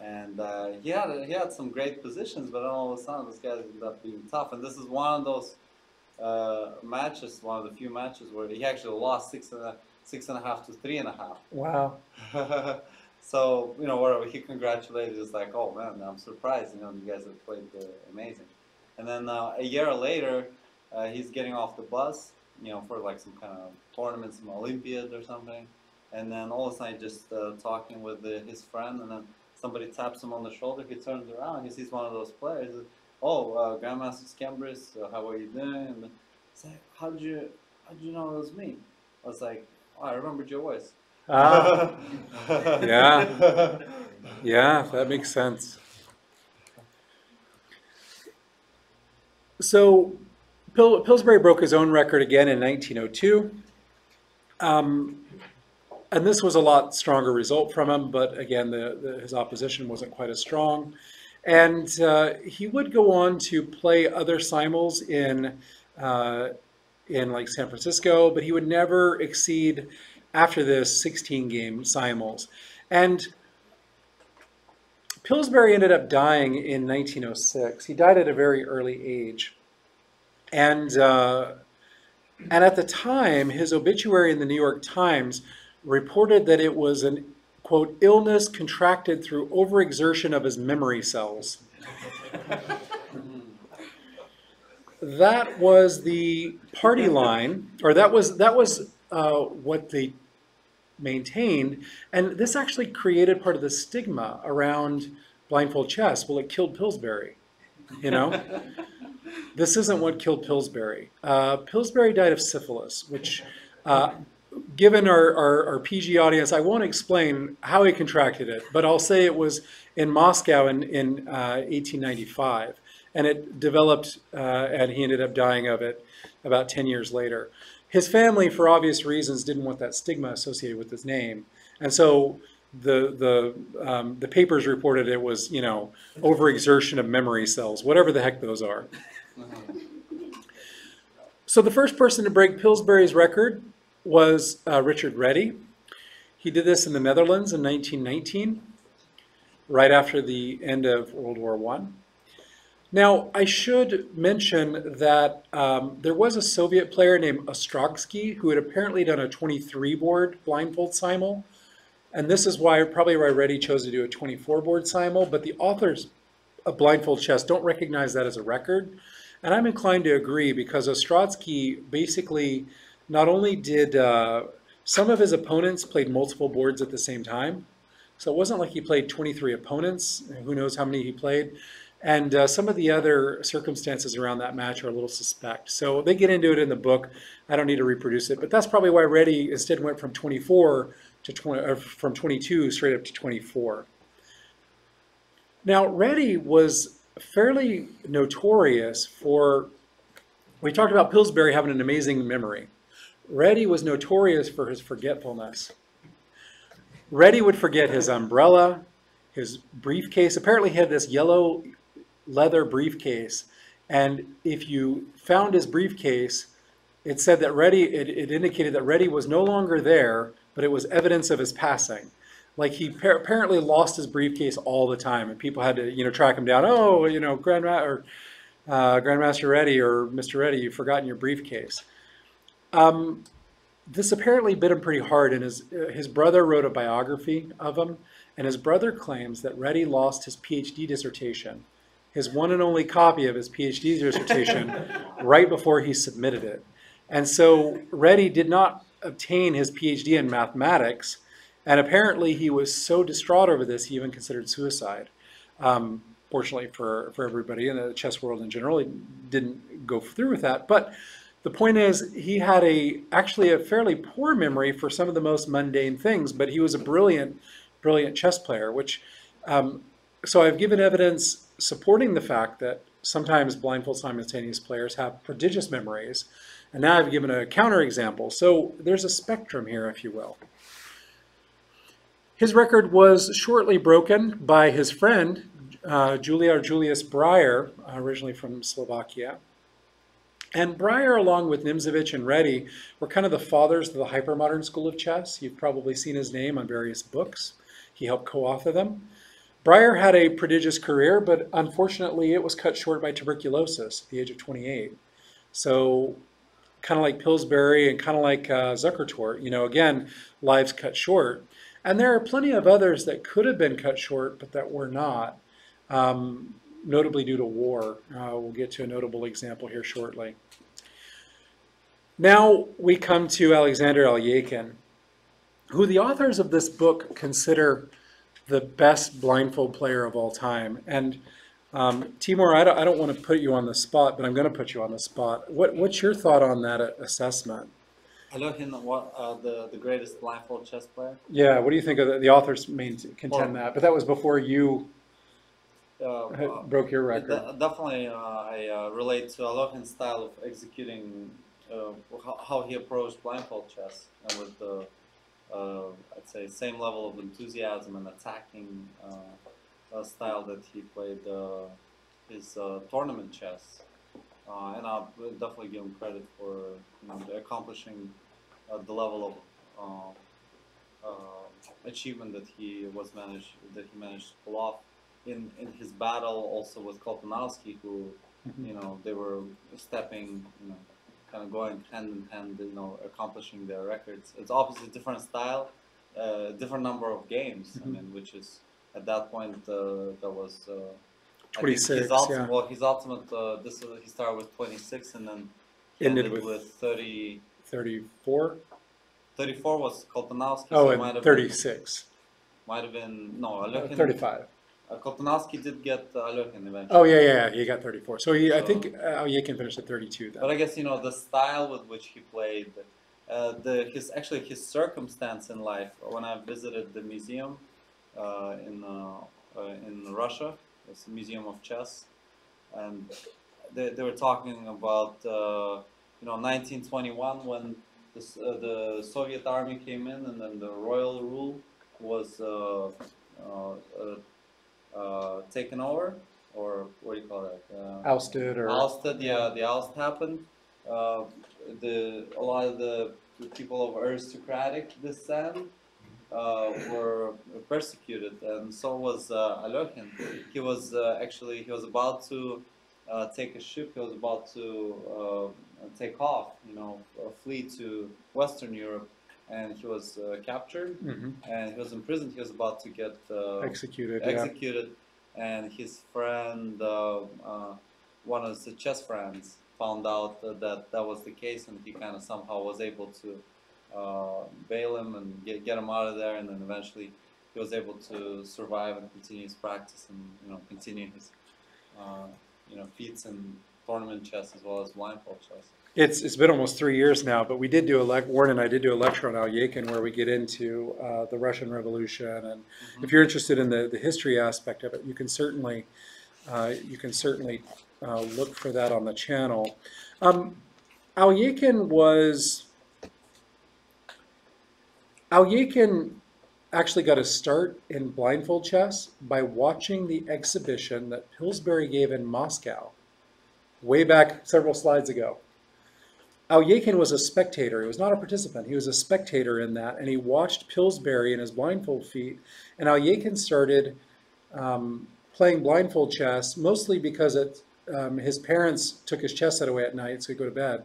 and uh, he had he had some great positions, but all of a sudden this guy ended up being tough, and this is one of those uh, matches, one of the few matches where he actually lost six and a six and a half to three and a half. wow. so you know, whatever he congratulated, just like, oh man, I'm surprised. You know, you guys have played uh, amazing. And then uh, a year later, uh, he's getting off the bus, you know, for like some kind of tournament, some Olympiad or something. And then all of a sudden, just uh, talking with uh, his friend, and then somebody taps him on the shoulder. He turns around, he sees one of those players. He's, oh, uh, Grandmaster Skembris, uh, how are you doing? And he's like, how did you, how did you know it was me? I was like, oh, I remembered your voice. Ah, Yeah. yeah, that makes sense. So Pil- Pillsbury broke his own record again in 1902. Um, and this was a lot stronger result from him, but again, the, the, his opposition wasn't quite as strong. And uh, he would go on to play other simuls in, uh, in like San Francisco, but he would never exceed after this 16 game simuls. And Pillsbury ended up dying in 1906. He died at a very early age. And, uh, and at the time, his obituary in the New York Times reported that it was an, quote, illness contracted through overexertion of his memory cells. that was the party line, or that was, that was uh, what they maintained. And this actually created part of the stigma around blindfold chess. Well, it killed Pillsbury, you know? this isn't what killed Pillsbury. Uh, Pillsbury died of syphilis, which, uh, given our, our, our PG audience, I won't explain how he contracted it, but I'll say it was in Moscow in, in uh, 1895. And it developed, uh, and he ended up dying of it about 10 years later. His family, for obvious reasons, didn't want that stigma associated with his name. And so the, the, um, the papers reported it was, you know, overexertion of memory cells, whatever the heck those are. So the first person to break Pillsbury's record was uh, Richard Réti. He did this in the Netherlands in 1919, right after the end of World War One. Now, I should mention that um, there was a Soviet player named Ostrogsky who had apparently done a 23 board blindfold simul. And this is why probably why Réti chose to do a 24 board simul, but the authors of blindfold chess don't recognize that as a record. And I'm inclined to agree because Ostrogsky basically not only did uh, some of his opponents played multiple boards at the same time, So it wasn't like he played 23 opponents. Who knows how many he played? And uh, some of the other circumstances around that match are a little suspect. So they get into it in the book. I don't need to reproduce it, but that's probably why Réti instead went from 24 to 20, from 22 straight up to 24. Now, Réti was fairly notorious for. We talked about Pillsbury having an amazing memory. Réti was notorious for his forgetfulness. Réti would forget his umbrella, his briefcase. Apparently, he had this yellow leather briefcase, and if you found his briefcase, it said that Réti. It, it indicated that Réti was no longer there, but it was evidence of his passing. Like he par- apparently lost his briefcase all the time, and people had to, you know, track him down. Oh, you know, Grandma or uh, Grandmaster Réti or Mr. Réti, you've forgotten your briefcase. Um, this apparently bit him pretty hard, and his his brother wrote a biography of him, and his brother claims that Réti lost his PhD dissertation, his one and only copy of his PhD dissertation, right before he submitted it, and so Réti did not obtain his PhD in mathematics, and apparently he was so distraught over this he even considered suicide. Um, fortunately for for everybody in the chess world in general, he didn't go through with that, but the point is, he had a actually a fairly poor memory for some of the most mundane things, but he was a brilliant, brilliant chess player. Which, um, so I've given evidence supporting the fact that sometimes blindfold simultaneous players have prodigious memories, and now I've given a counterexample. So there's a spectrum here, if you will. His record was shortly broken by his friend uh, Julia or Julius Breyer, originally from Slovakia. And Breyer, along with Nimzovich and Réti, were kind of the fathers of the hypermodern school of chess. You've probably seen his name on various books. He helped co-author them. Breyer had a prodigious career, but unfortunately it was cut short by tuberculosis at the age of 28. So kind of like Pillsbury and kind of like uh, Zukertort, you know, again, lives cut short. And there are plenty of others that could have been cut short, but that were not. Um, notably due to war. Uh, we'll get to a notable example here shortly. Now we come to Alexander Alekhine, who the authors of this book consider the best blindfold player of all time. And um, Timur, I don't, I don't want to put you on the spot, but I'm going to put you on the spot. What, what's your thought on that uh, assessment? Alekhine, what uh, the the greatest blindfold chess player? Yeah, what do you think of the, the authors main contend Well- that? But that was before you Uh, broke your record. de- definitely, uh, I uh, relate to Alekhine's style of executing uh, how, how he approached blindfold chess, and with the uh, I'd say same level of enthusiasm and attacking uh, uh, style that he played uh, his uh, tournament chess. Uh, and I'll definitely give him credit for you know, accomplishing uh, the level of uh, uh, achievement that he was managed that he managed to pull off in, in his battle also with Koltanowski, who you know they were stepping, you know, kind of going hand in hand, you know, accomplishing their records. It's obviously a different style, uh, different number of games. I Mhm. mean, which is at that point uh, that was. Uh, I think 26, His ultimate, yeah. Well, his ultimate. Uh, this uh, he started with 26, and then he Ended ended, with- with 30. 34? 34 was Koltanowski. Oh, so it might and have 36. Been, might have been no. Uh, 35. Uh, did get uh, Alekhine eventually. Oh, yeah, yeah, yeah, he got 34. So he, I So- think uh, Alekhine finished at 32 then. But I guess you know the style with which he played, uh, the his actually his circumstance in life. When I visited the museum uh, in uh, uh, in Russia, it's a museum of chess, and they, they were talking about uh, you know 1921 when the, S- uh, the Soviet army came in and then the royal rule was uh, uh, uh, uh, taken over, or what do you call that? Uh, Ousted or. ousted. Yeah, the oust happened. Uh, the a lot of the, people of aristocratic descent uh, were persecuted, and so was uh, Alekhine. He was uh, actually he was about to uh, take a ship. He was about to uh, take off. You know, flee to Western Europe, and he was uh, captured Mhm. and he was imprisoned. He was about to get uh, Executed, yeah. executed, and his friend, uh, uh, one of the chess friends, found out that that, that was the case, and he kind of somehow was able to uh, bail him and get, get him out of there, and then eventually he was able to survive and continue his practice and you know continue his uh, you know feats in tournament chess as well as blindfold chess. It's, it's been almost three years now, but we did do a, lec- Warren and I did do a lecture on Alekhine where we get into uh, the Russian Revolution. And if you're interested in the, the history aspect of it, you can certainly, uh, you can certainly uh, look for that on the channel. Um, Alekhine was, Alekhine actually got a start in blindfold chess by watching the exhibition that Pillsbury gave in Moscow way back several slides ago. Alekhine was a spectator. He was not a participant. He was a spectator in that, and he watched Pillsbury in his blindfold feat. And Alekhine started um, playing blindfold chess mostly because it, um, his parents took his chess set away at night so he'd go to bed.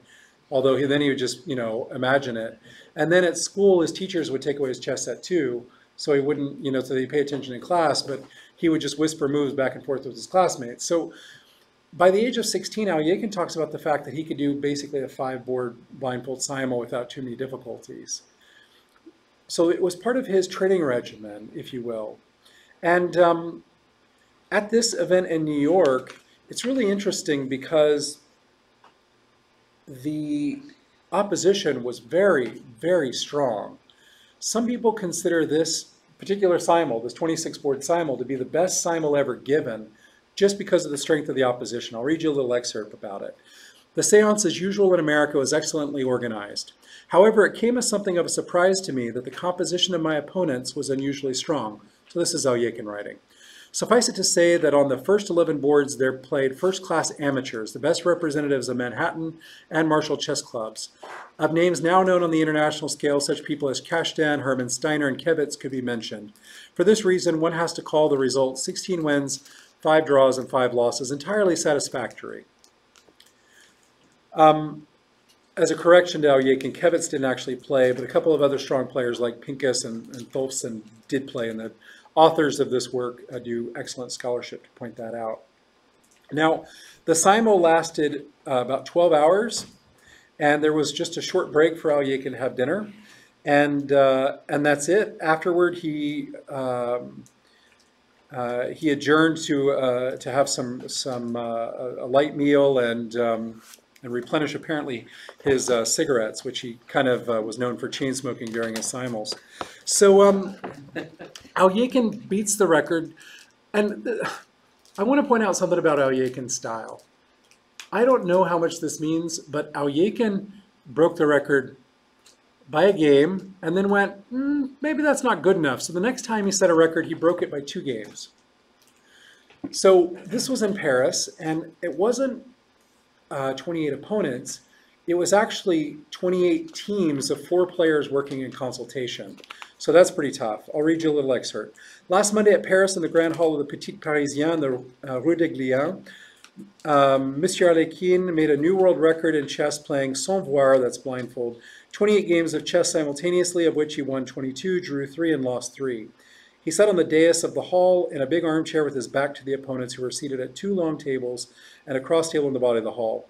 Although he, then he would just, you know, imagine it. And then at school, his teachers would take away his chess set too, so he wouldn't, you know, so he'd pay attention in class, but he would just whisper moves back and forth with his classmates. So by the age of 16, Alekhine talks about the fact that he could do basically a five-board blindfold simul without too many difficulties. So it was part of his training regimen, if you will. And um, at this event in New York, it's really interesting because the opposition was very, very strong. Some people consider this particular simul, this 26-board simul, to be the best simul ever given just because of the strength of the opposition. I'll read you a little excerpt about it. The seance, as usual in America, was excellently organized. However, it came as something of a surprise to me that the composition of my opponents was unusually strong. So this is Alekhine writing. Suffice it to say that on the first 11 boards there played first-class amateurs, the best representatives of Manhattan and Marshall chess clubs. Of names now known on the international scale, such people as Kashdan, Herman Steiner, and Kevitz could be mentioned. For this reason, one has to call the result 16 wins, 5 draws, and 5 losses entirely satisfactory. Um, as a correction Alekhine, Kevitz didn't actually play, but a couple of other strong players like Pincus and, and Thulfsen did play, and the authors of this work uh, do excellent scholarship to point that out. Now, the simul lasted uh, about 12 hours, and there was just a short break for Alekhine to have dinner, and uh, and that's it. Afterward, he um, uh, he adjourned to uh, to have some some uh, a light meal and um, and replenish apparently his uh, cigarettes, which he kind of uh, was known for chain smoking during his simuls. So um, Alekhine beats the record, and I want to point out something about Alekhine's style. I don't know how much this means, but Alekhine broke the record by a game and then went, mm, maybe that's not good enough. So the next time he set a record, he broke it by two games. So this was in Paris, and it wasn't uh, 28 opponents. It was actually 28 teams of four players working in consultation. So that's pretty tough. I'll read you a little excerpt. Last Monday at Paris in the Grand Hall of the Petit Parisien, the uh, Rue des Gliens, um, Monsieur Alekhine made a new world record in chess playing sans voir, that's blindfold, 28 games of chess simultaneously, of which he won 22, drew 3, and lost 3. He sat on the dais of the hall in a big armchair with his back to the opponents who were seated at two long tables and a cross table in the body of the hall.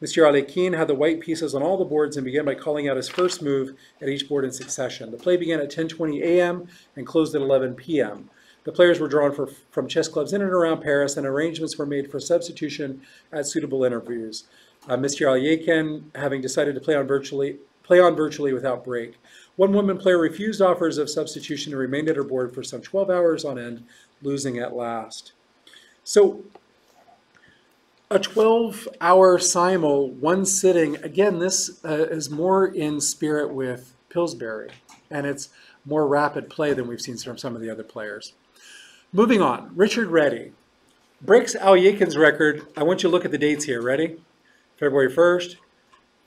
Monsieur Alekhine had the white pieces on all the boards and began by calling out his first move at each board in succession. The play began at 10.20 a.m. and closed at 11 p.m. The players were drawn for, from chess clubs in and around Paris, and arrangements were made for substitution at suitable interviews. Uh, Mr. Alekhine, having decided to play on virtually play on virtually without break. One woman player refused offers of substitution and remained at her board for some 12 hours on end, losing at last. So a 12-hour simul, one sitting, again, this uh, is more in spirit with Pillsbury, and it's more rapid play than we've seen from some of the other players. Moving on, Richard Réti breaks Alekhine's record. I want you to look at the dates here. Ready? February 1st,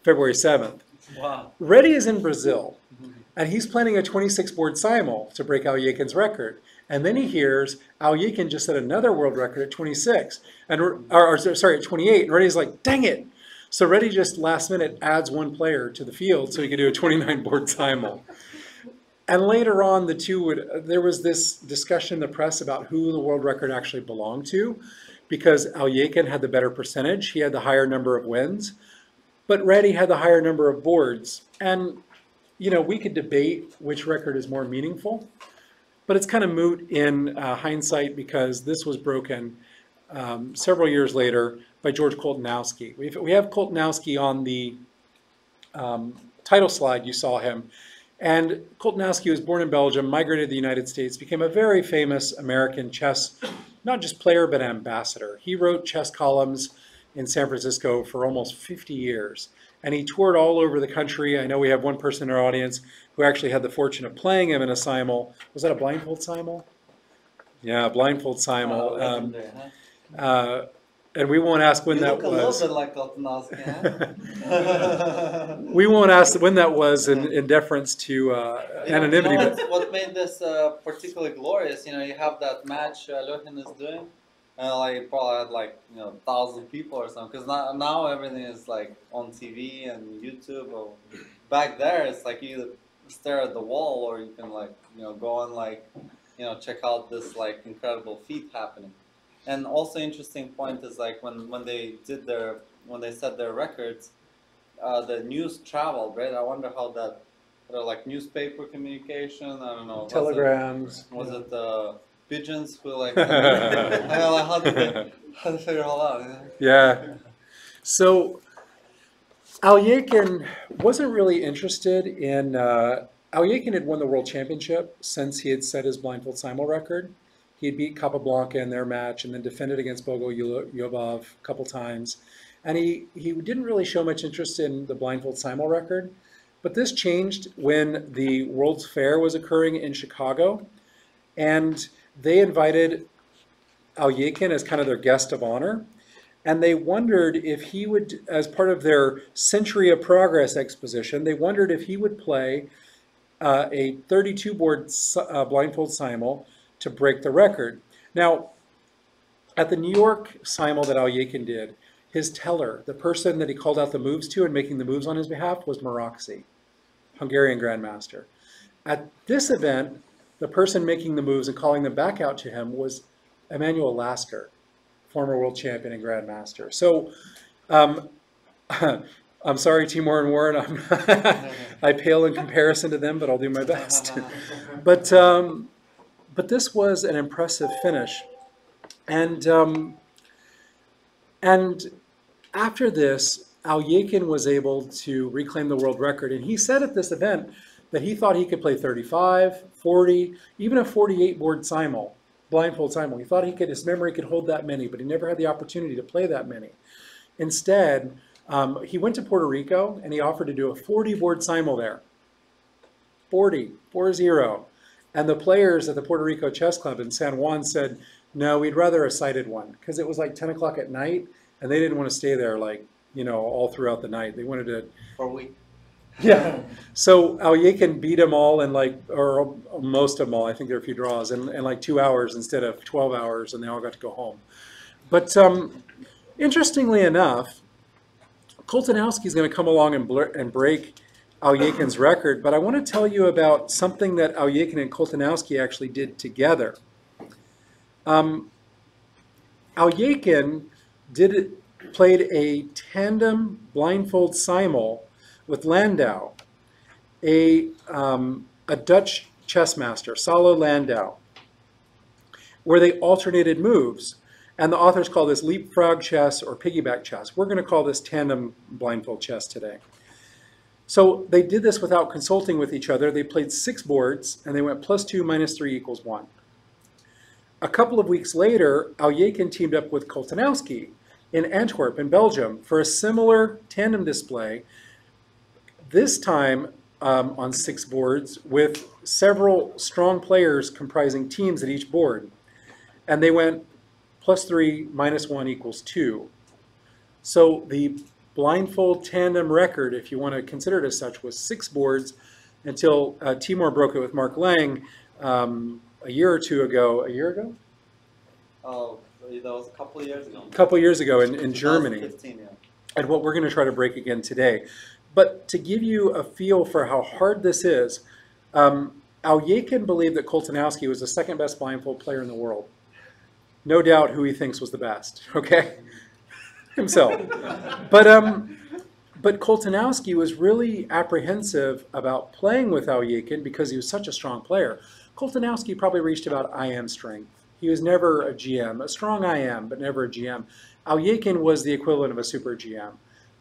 February 7th. Wow. Réti is in Brazil, mm-hmm. and he's planning a 26-board simul to break Alekhine's record. And then he hears Alekhine just set another world record at 26, and or, or sorry, at 28. And Réti's like, "Dang it!" So Réti just last minute adds one player to the field so he could do a 29-board simul. And later on, the two would. There was this discussion in the press about who the world record actually belonged to, because Alekhine had the better percentage. He had the higher number of wins, but Réti had the higher number of boards. And you know, we could debate which record is more meaningful. but it's kind of moot in uh, hindsight because this was broken um, several years later by George Koltanowski. We've, we have Koltanowski on the um, title slide, you saw him. And Koltanowski was born in Belgium, migrated to the United States, became a very famous American chess, not just player, but ambassador. He wrote chess columns in San Francisco for almost 50 years. And he toured all over the country. I know we have one person in our audience who actually had the fortune of playing him in a simul. Was that a blindfold simul? Yeah, blindfold simul. Uh, Um, huh? uh, and we won't ask when you that look was. a little bit like? We won't ask when that was in, in deference to uh, anonymity. Know but- what, what made this uh, particularly glorious? You know, you have that match uh, Leuchen is doing, and like it probably had like you know thousand people or something. Because now, now everything is like on TV and YouTube. Or back there, it's like you either stare at the wall or you can like you know go and like you know check out this like incredible feat happening. And also interesting point is like when when they did their when they set their records, uh, the news traveled right. I wonder how that uh, like newspaper communication. I don't know. was it- Telegrams. Was it the pigeons who like? I don't know how to how to figure it all out. yeah. Yeah. So Alekhine wasn't really interested in. Uh, Alekhine had won the world championship since he had set his blindfold simul record. He had beat Capablanca in their match and then defended against Bogo Yobov a couple times. And he, he didn't really show much interest in the blindfold simul record. But this changed when the World's Fair was occurring in Chicago. And they invited Alekhine as kind of their guest of honor and they wondered if he would, as part of their Century of Progress exposition, they wondered if he would play uh, a 32 board uh, blindfold simul to break the record. Now, at the New York simul that Alekhine did, his teller, the person that he called out the moves to and making the moves on his behalf, was Maróczy, Hungarian grandmaster. At this event, the person making the moves and calling them back out to him was Emanuel Lasker, former world champion and grandmaster. So, um, I'm sorry, Timur and Warren. I'm I pale in comparison to them, but I'll do my best. but um, but this was an impressive finish, and um, and after this, Alekhine was able to reclaim the world record, and he said at this event that he thought he could play 35, 40, even a 48 board simul, blindfold simul. He thought he could, his memory could hold that many, but he never had the opportunity to play that many. Instead, um, he went to Puerto Rico and he offered to do a 40 board simul there. 40, 4-0. And the players at the Puerto Rico Chess Club in San Juan said, no, we'd rather a sighted one because it was like 10 o'clock at night and they didn't want to stay there like, you know, all throughout the night. They wanted to For a week. Yeah. So Alekhine beat them all in like, or most of them all, I think there are a few draws, in, in like two hours instead of 12 hours, and they all got to go home. But um, interestingly enough, Koltanowski is going to come along and, and break Alekhine's record, but I want to tell you about something that Alekhine and Koltanowski actually did together. Um, Alekhine did played a tandem blindfold simul with Landau, a, um, a Dutch chess master, Salo Landau, where they alternated moves. And the authors call this leapfrog chess or piggyback chess. We're going to call this tandem blindfold chess today. So they did this without consulting with each other. They played six boards and they went plus two minus three equals one. A couple of weeks later, Alekhine teamed up with Koltanowski in Antwerp in Belgium for a similar tandem display this time um, on six boards with several strong players comprising teams at each board. And they went plus three minus one equals two. So the blindfold tandem record, if you want to consider it as such, was six boards until uh, Timur broke it with Marc Lang um, a year or two ago. A year ago? Oh, that was a couple of years ago. A couple years ago in, in Germany. 2015, yeah. and what we're going to try to break again today. But to give you a feel for how hard this is, um, Alekhine believed that Koltanowski was the second best blindfold player in the world. No doubt who he thinks was the best, okay? Himself. But, um, but Koltanowski was really apprehensive about playing with Alekhine because he was such a strong player. Koltanowski probably reached about IM strength. He was never a GM, a strong IM, but never a GM. Alekhine was the equivalent of a super GM.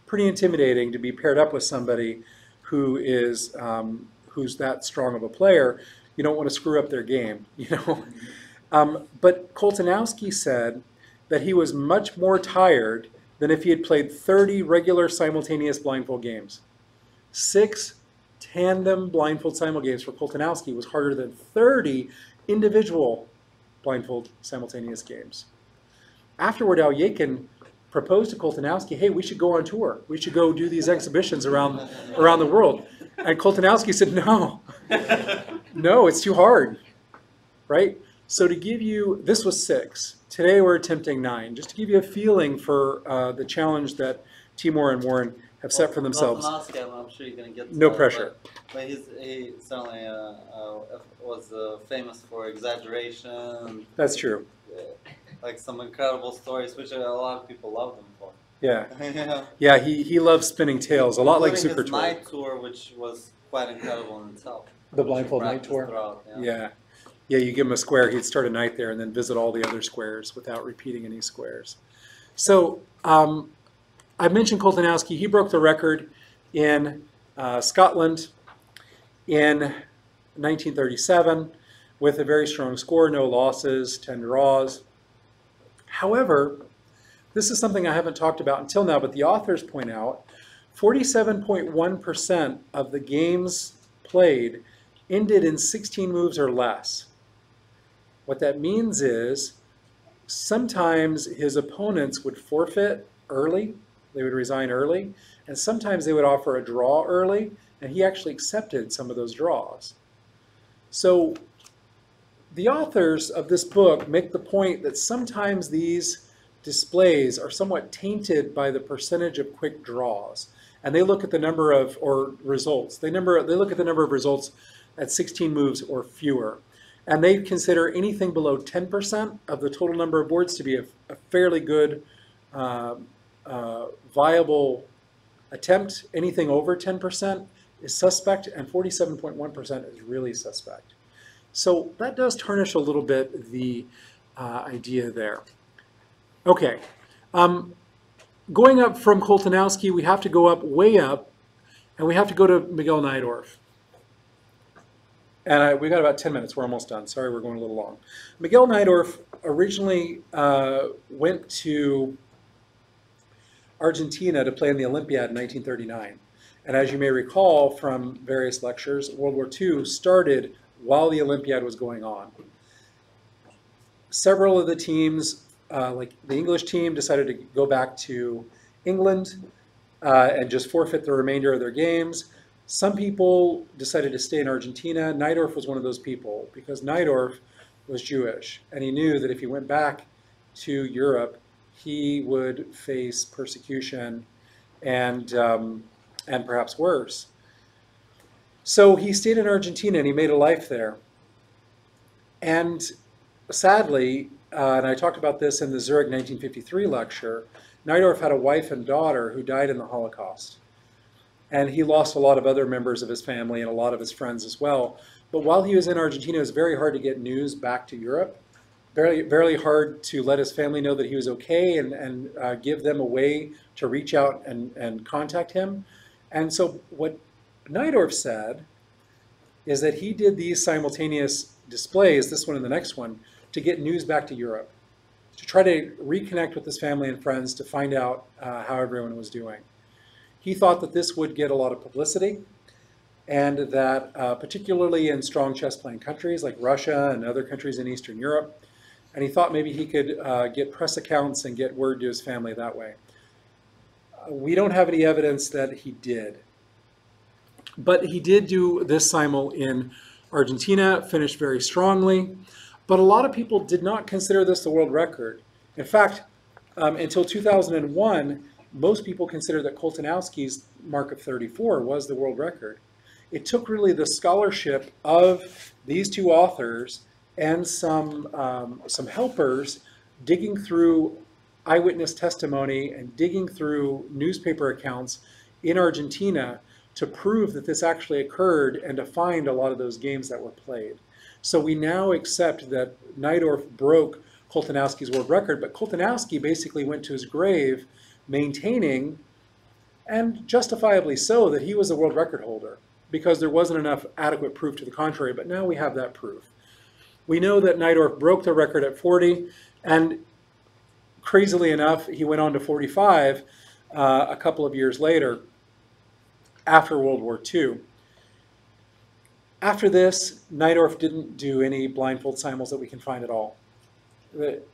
Pretty intimidating to be paired up with somebody who is um, who's that strong of a player. You don't want to screw up their game, you know. Um, but Koltanowski said that he was much more tired than if he had played 30 regular simultaneous blindfold games. Six tandem blindfold simul games for Koltanowski was harder than 30 individual blindfold simultaneous games. Afterward, Alekhine proposed to Koltanowski, hey, we should go on tour. We should go do these exhibitions around, around the world. And Koltanowski said, no, no, it's too hard, right? So to give you, this was six. Today we're attempting nine, just to give you a feeling for uh, the challenge that Timur and Warren have set for themselves. Koltanowski, I'm, sure you're gonna get. to No that, pressure. But, but he's, he certainly uh, uh, was uh, famous for exaggeration, That's true. uh, like some incredible stories, which a lot of people love them for. Yeah, yeah. yeah. He he loves spinning tales, a lot like Super his Tour. knight tour, which was quite incredible in itself. The blindfold knight tour. yeah. Yeah, yeah. You give him a square, he'd start a knight there and then visit all the other squares without repeating any squares. So um, I mentioned Koltanowski. He broke the record in uh, Scotland in 1937 with a very strong score, no losses, 10 draws. However, this is something I haven't talked about until now, but the authors point out 47.1% of the games played ended in 16 moves or less. What that means is sometimes his opponents would forfeit early, they would resign early, and sometimes they would offer a draw early, and he actually accepted some of those draws. So the authors of this book make the point that sometimes these displays are somewhat tainted by the percentage of quick draws. And they look at the number of, or results, they, number, they look at the number of results at 16 moves or fewer. And they consider anything below 10% of the total number of boards to be a, a fairly good, uh, uh, viable attempt. Anything over 10% is suspect, and 47.1% is really suspect. So that does tarnish a little bit the uh, idea there. Okay, um, going up from Koltanowski, we have to go up way up, and we have to go to Miguel Najdorf. And I, we got about 10 minutes. We're almost done. Sorry, we're going a little long. Miguel Najdorf originally uh, went to Argentina to play in the Olympiad in 1939. And as you may recall from various lectures, World War II started while the Olympiad was going on. Several of the teams, uh, like the English team, decided to go back to England uh, and just forfeit the remainder of their games. Some people decided to stay in Argentina. Najdorf was one of those people because Najdorf was Jewish, and he knew that if he went back to Europe, he would face persecution and um, and perhaps worse. So he stayed in Argentina and he made a life there. And sadly, uh, and I talked about this in the Zurich 1953 lecture, Najdorf had a wife and daughter who died in the Holocaust. And he lost a lot of other members of his family and a lot of his friends as well. But while he was in Argentina, it was very hard to get news back to Europe. Very, very hard to let his family know that he was okay and, and uh, give them a way to reach out and, and contact him. And so what Najdorf said is that he did these simultaneous displays, this one and the next one, to get news back to Europe, to try to reconnect with his family and friends to find out uh, how everyone was doing. He thought that this would get a lot of publicity and that uh, particularly in strong chess playing countries like Russia and other countries in Eastern Europe, and he thought maybe he could uh, get press accounts and get word to his family that way. Uh, we don't have any evidence that he did. But he did do this simul in Argentina, finished very strongly. But a lot of people did not consider this the world record. In fact, um, until 2001, most people considered that Koltanowski's mark of 34 was the world record. It took really the scholarship of these two authors and some, um, some helpers digging through eyewitness testimony and digging through newspaper accounts in Argentina to prove that this actually occurred and to find a lot of those games that were played. So we now accept that Najdorf broke Koltanowski's world record, but Koltanowski basically went to his grave maintaining, and justifiably so, that he was a world record holder because there wasn't enough adequate proof to the contrary. But now we have that proof. We know that Najdorf broke the record at 40, and crazily enough, he went on to 45 uh, a couple of years later after World War II. After this, Najdorf didn't do any blindfold simuls that we can find at all.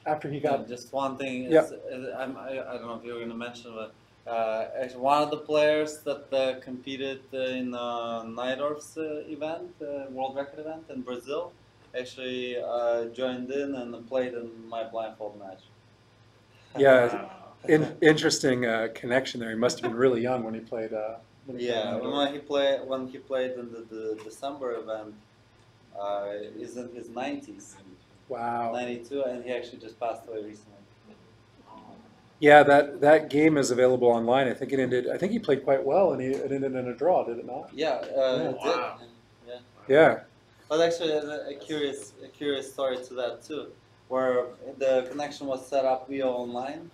After he Yeah, got, just one thing is, Yeah. is I'm, I, I don't know if you were gonna mention, but uh, one of the players that uh, competed uh, in uh, Najdorf's uh, event, uh, world record event in Brazil, actually uh, joined in and played in my blindfold match. yeah, in, interesting uh, connection there. He must have been really young when he played. When he played Yeah, when he played when he played in the, the December event, uh, he's in his nineties, Wow. ninety two, and he actually just passed away recently. Yeah, that, that game is available online. I think it ended. I think he played quite well, and he, it ended in a draw, did it not? Yeah, uh, it did. Wow. Yeah. Yeah. But actually, a, a curious, a curious story to that too, where the connection was set up via online,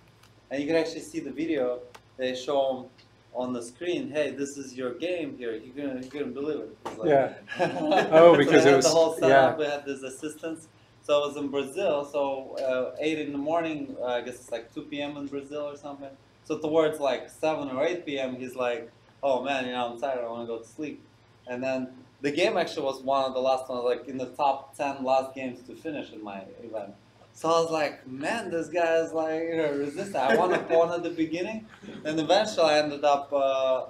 and you can actually see the video. They show him on the screen. Hey, this is your game here. He couldn't, he couldn't believe it. It was like- Yeah. Oh, because so it was- the whole setup. yeah. We had this assistance. So it was in Brazil. So uh, eight in the morning. Uh, I guess it's like two p.m. in Brazil or something. So towards like seven or eight p.m., he's like, "Oh man, you know, I'm tired. I want to go to sleep." And then the game actually was one of the last ones, like in the top 10 last games to finish in my event. So I was like, man, this guy is like, you know, resistant. I won a pawn at the beginning, and eventually I ended up uh,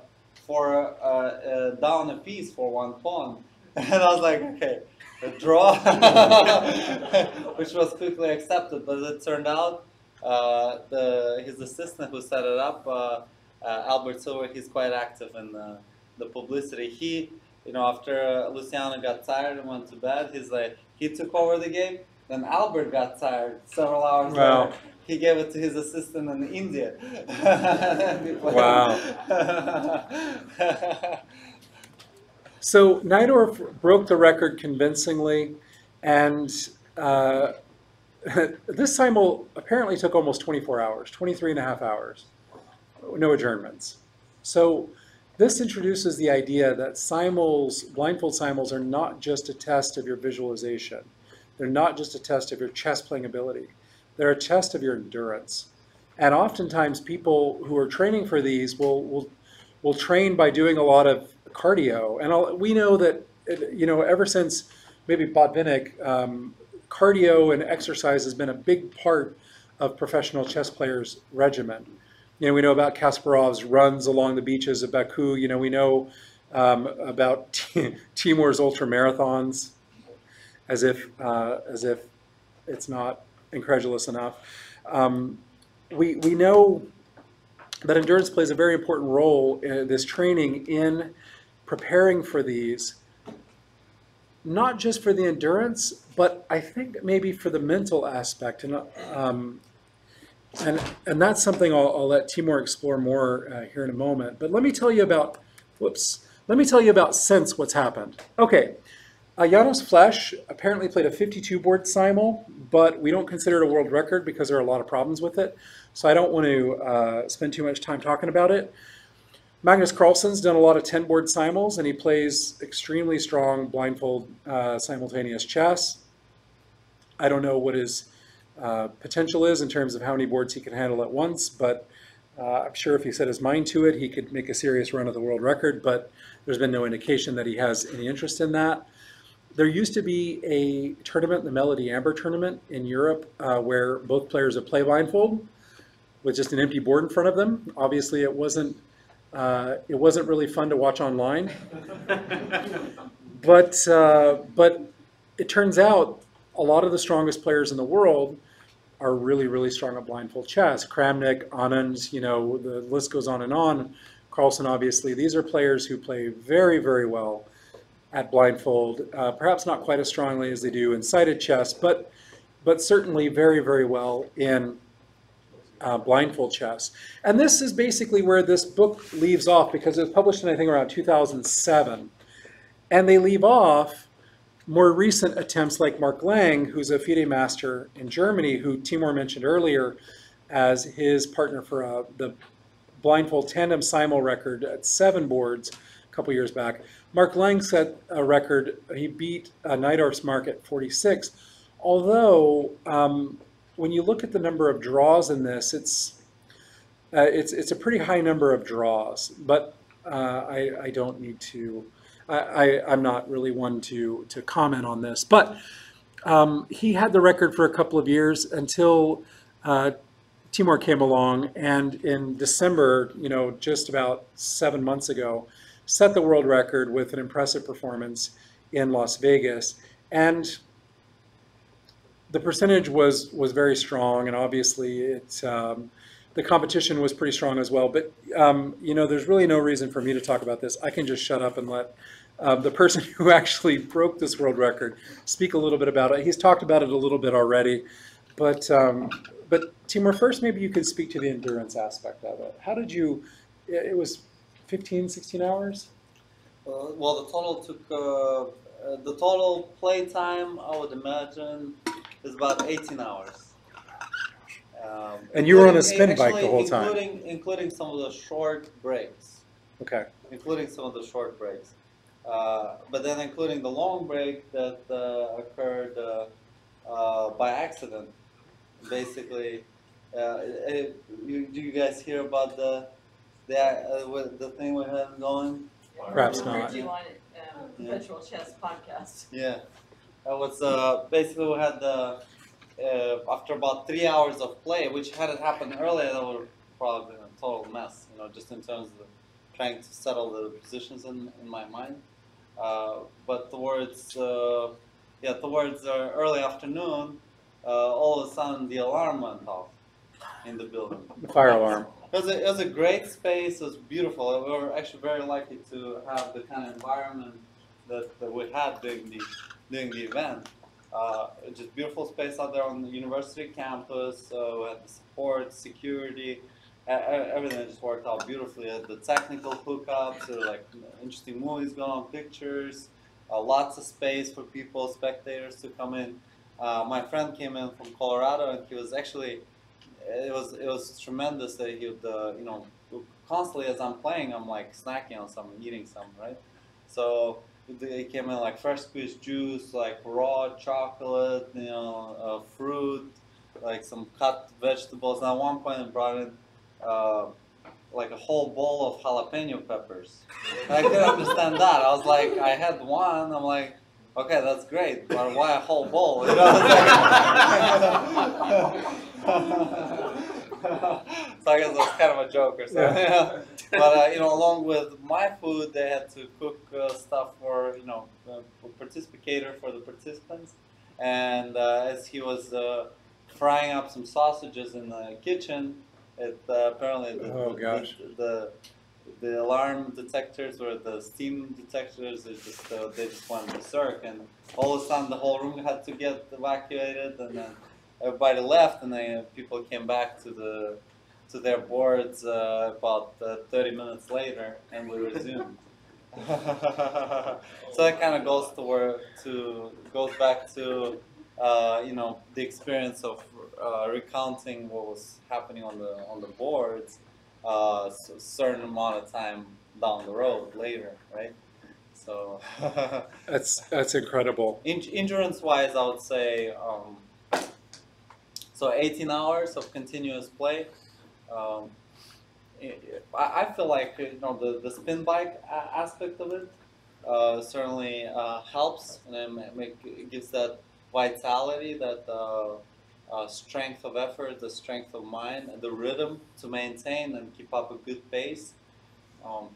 for uh, uh, down a piece for one pawn. And I was like, okay, a draw, which was quickly accepted. But it turned out uh, the his assistant who set it up, uh, uh, Albert Silver, he's quite active in the, the publicity. He you know, after uh, Luciano got tired and went to bed, he's like, he took over the game. Then Albert got tired several hours Wow. later. He gave it to his assistant in India. Played. So Najdorf broke the record convincingly, and uh, this simul apparently took almost 24 hours, 23 and a half hours, no adjournments. So this introduces the idea that simuls, blindfold simuls, are not just a test of your visualization. They're not just a test of your chess playing ability. They're a test of your endurance. And oftentimes, people who are training for these will will will train by doing a lot of cardio. And I'll, we know that you know ever since maybe Botvinnik, um, cardio and exercise has been a big part of professional chess players' regimen. You know, we know about Kasparov's runs along the beaches of Baku. You know, we know um, about Timur's ultra marathons, as if uh, as if it's not incredulous enough. Um, we we know that endurance plays a very important role in this training in preparing for these, not just for the endurance, but I think maybe for the mental aspect. And um, and and that's something I'll, I'll let Timur explore more uh, here in a moment. But let me tell you about, whoops, let me tell you about since what's happened. Okay, uh, Janos Flesch apparently played a 52 board simul, but we don't consider it a world record because there are a lot of problems with it. So I don't want to uh, spend too much time talking about it. Magnus Carlsen's done a lot of 10 board simuls, and he plays extremely strong blindfold uh, simultaneous chess. I don't know what his uh, potential is in terms of how many boards he can handle at once, but uh, I'm sure if he set his mind to it, he could make a serious run of the world record, but there's been no indication that he has any interest in that. There used to be a tournament, the Melody Amber tournament in Europe, uh, where both players would play blindfold with just an empty board in front of them. Obviously, it wasn't uh, it wasn't really fun to watch online, but uh, but it turns out a lot of the strongest players in the world are really really strong at blindfold chess. Kramnik, Anand, you know the list goes on and on. Carlsen, obviously, these are players who play very very well at blindfold. Uh, perhaps not quite as strongly as they do in sighted chess, but but certainly very very well in uh, blindfold chess. And this is basically where this book leaves off because it was published in, I think, around 2007. And they leave off more recent attempts like Mark Lang, who's a FIDE master in Germany, who Timur mentioned earlier as his partner for uh, the blindfold tandem simul record at seven boards a couple years back. Mark Lang set a record, he beat uh, Najdorf's mark at 46, although um, when you look at the number of draws in this, it's, uh, it's, it's a pretty high number of draws, but uh, I, I don't need to, I, I, I'm not really one to, to comment on this, but um, he had the record for a couple of years until uh, Timur came along and in December, you know, just about seven months ago, set the world record with an impressive performance in Las Vegas. And the percentage was was very strong, and obviously it um, the competition was pretty strong as well. But um, you know, there's really no reason for me to talk about this. I can just shut up and let um, the person who actually broke this world record speak a little bit about it. He's talked about it a little bit already, but um, but Timur, first maybe you could speak to the endurance aspect of it. How did you? It was 15, 16 hours. Uh, well, the total took uh, uh, the total play time. I would imagine is about 18 hours. Um, And you were on a spin bike the whole time. including including some of the short breaks, Okay. including some of the short breaks. Uh, but then including the long break that uh, occurred uh, uh, by accident. Basically, uh, it, you, do you guys hear about the the, uh, what- the thing we had going? Perhaps I heard not. you on um, Yeah. virtual chess podcast. Yeah, that was uh, basically we had the uh, after about three hours of play, which had it happened earlier, that would probably been a total mess. You know, just in terms of trying to settle the positions in, in my mind. Uh, but towards uh, yeah towards uh, early afternoon, uh, all of a sudden the alarm went off in the building. The fire alarm. It was, a, it was a great space. It was beautiful. We were actually very lucky to have the kind of environment that, that we had during the during the event. Uh, just beautiful space out there on the university campus. Uh, we had the support, security, everything just worked out beautifully. The technical hookups, there were like interesting movies going on, pictures, uh, lots of space for people, spectators to come in. Uh, my friend came in from Colorado, and he was actually it was it was tremendous that he would uh, you know constantly as I'm playing I'm like snacking on some eating some right? So they came in like fresh squeezed juice like raw chocolate you know uh, fruit like some cut vegetables. And at one point he brought in uh, like a whole bowl of jalapeno peppers. I couldn't understand that. I was like I had one. I'm like okay that's great but why a whole bowl you know so I guess was kind of a joke or something. but uh, you know, along with my food, they had to cook uh, stuff for you know the participator for the participants. And uh, as he was uh, frying up some sausages in the kitchen, it uh, apparently the, Oh, the- gosh. the, the alarm detectors or the steam detectors they just uh, they just went berserk and all of a sudden the whole room had to get evacuated and then everybody left and then people came back to the to their boards uh, about uh, 30 minutes later and we resumed. So that kind of goes to where to goes back to uh, you know the experience of uh, recounting what was happening on the on the boards uh, s- certain amount of time down the road later right so That's that's incredible. In- endurance wise, I would say um, so 18 hours of continuous play. Um, I, I feel like you know the, the spin bike a- aspect of it uh, certainly uh, helps and it make, it gives that vitality, that uh, uh, strength of effort, the strength of mind, and the rhythm to maintain and keep up a good pace. Um,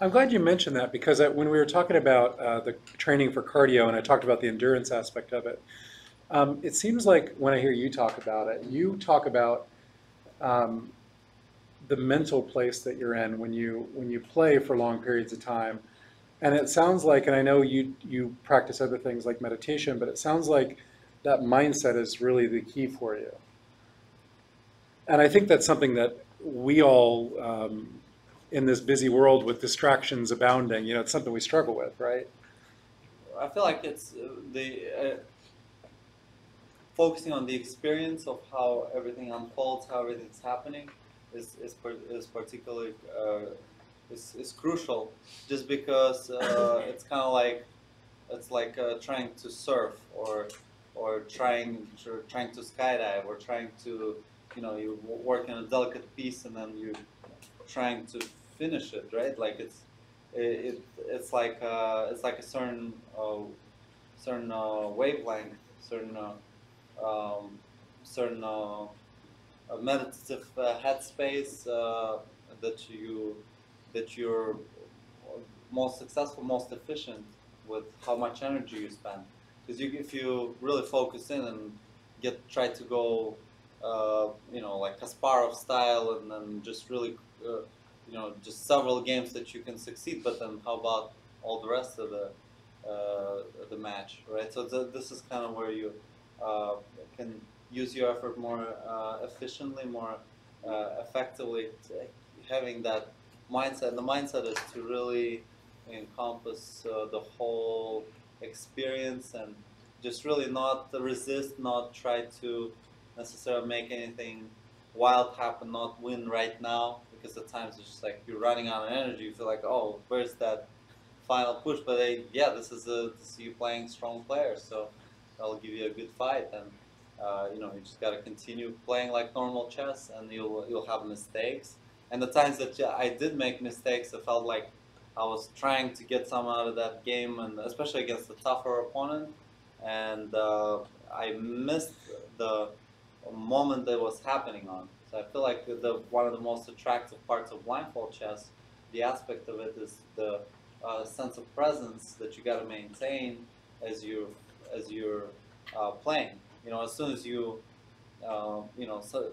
I'm glad you mentioned that because when we were talking about uh, the training for cardio and I talked about the endurance aspect of it, um, it seems like when I hear you talk about it, you talk about um, the mental place that you're in when you when you play for long periods of time, and it sounds like, and I know you you practice other things like meditation, but it sounds like that mindset is really the key for you. And I think that's something that we all um, in this busy world with distractions abounding, you know, it's something we struggle with, right? I feel like it's uh, the uh, focusing on the experience of how everything unfolds, how everything's happening, is is, is particularly uh, is, is crucial. Just because uh, it's kind of like it's like uh, trying to surf or or trying tr- trying to skydive or trying to you know you work in a delicate piece and then you're trying to finish it right? Like it's it, it it's like uh, it's like a certain uh, certain uh, wavelength certain uh, um, certain uh, meditative uh, headspace that you that you're most successful most efficient with how much energy you spend because you, if you really focus in and get try to go uh, you know like Kasparov style and then just really uh, you know just several games that you can succeed but then how about all the rest of the uh, the match right? So th- this is kind of where you uh, can use your effort more uh, efficiently more uh, effectively. Having that mindset the mindset is to really encompass the whole experience and just really not resist, not try to necessarily make anything wild happen, not win right now because at times it's just like you're running out of energy. You feel like, oh, where's that final push? But they, yeah, this is a this is you playing strong players, so that'll give you a good fight. And uh, you know, you just got to continue playing like normal chess, and you'll you'll have mistakes. And the times that I did make mistakes, I felt like I was trying to get some out of that game, and especially against a tougher opponent. And uh, I missed the moment that was happening on. So I feel like the one of the most attractive parts of blindfold chess, the aspect of it is the uh, sense of presence that you got to maintain as you as you're uh, playing. You know, as soon as you uh, you know so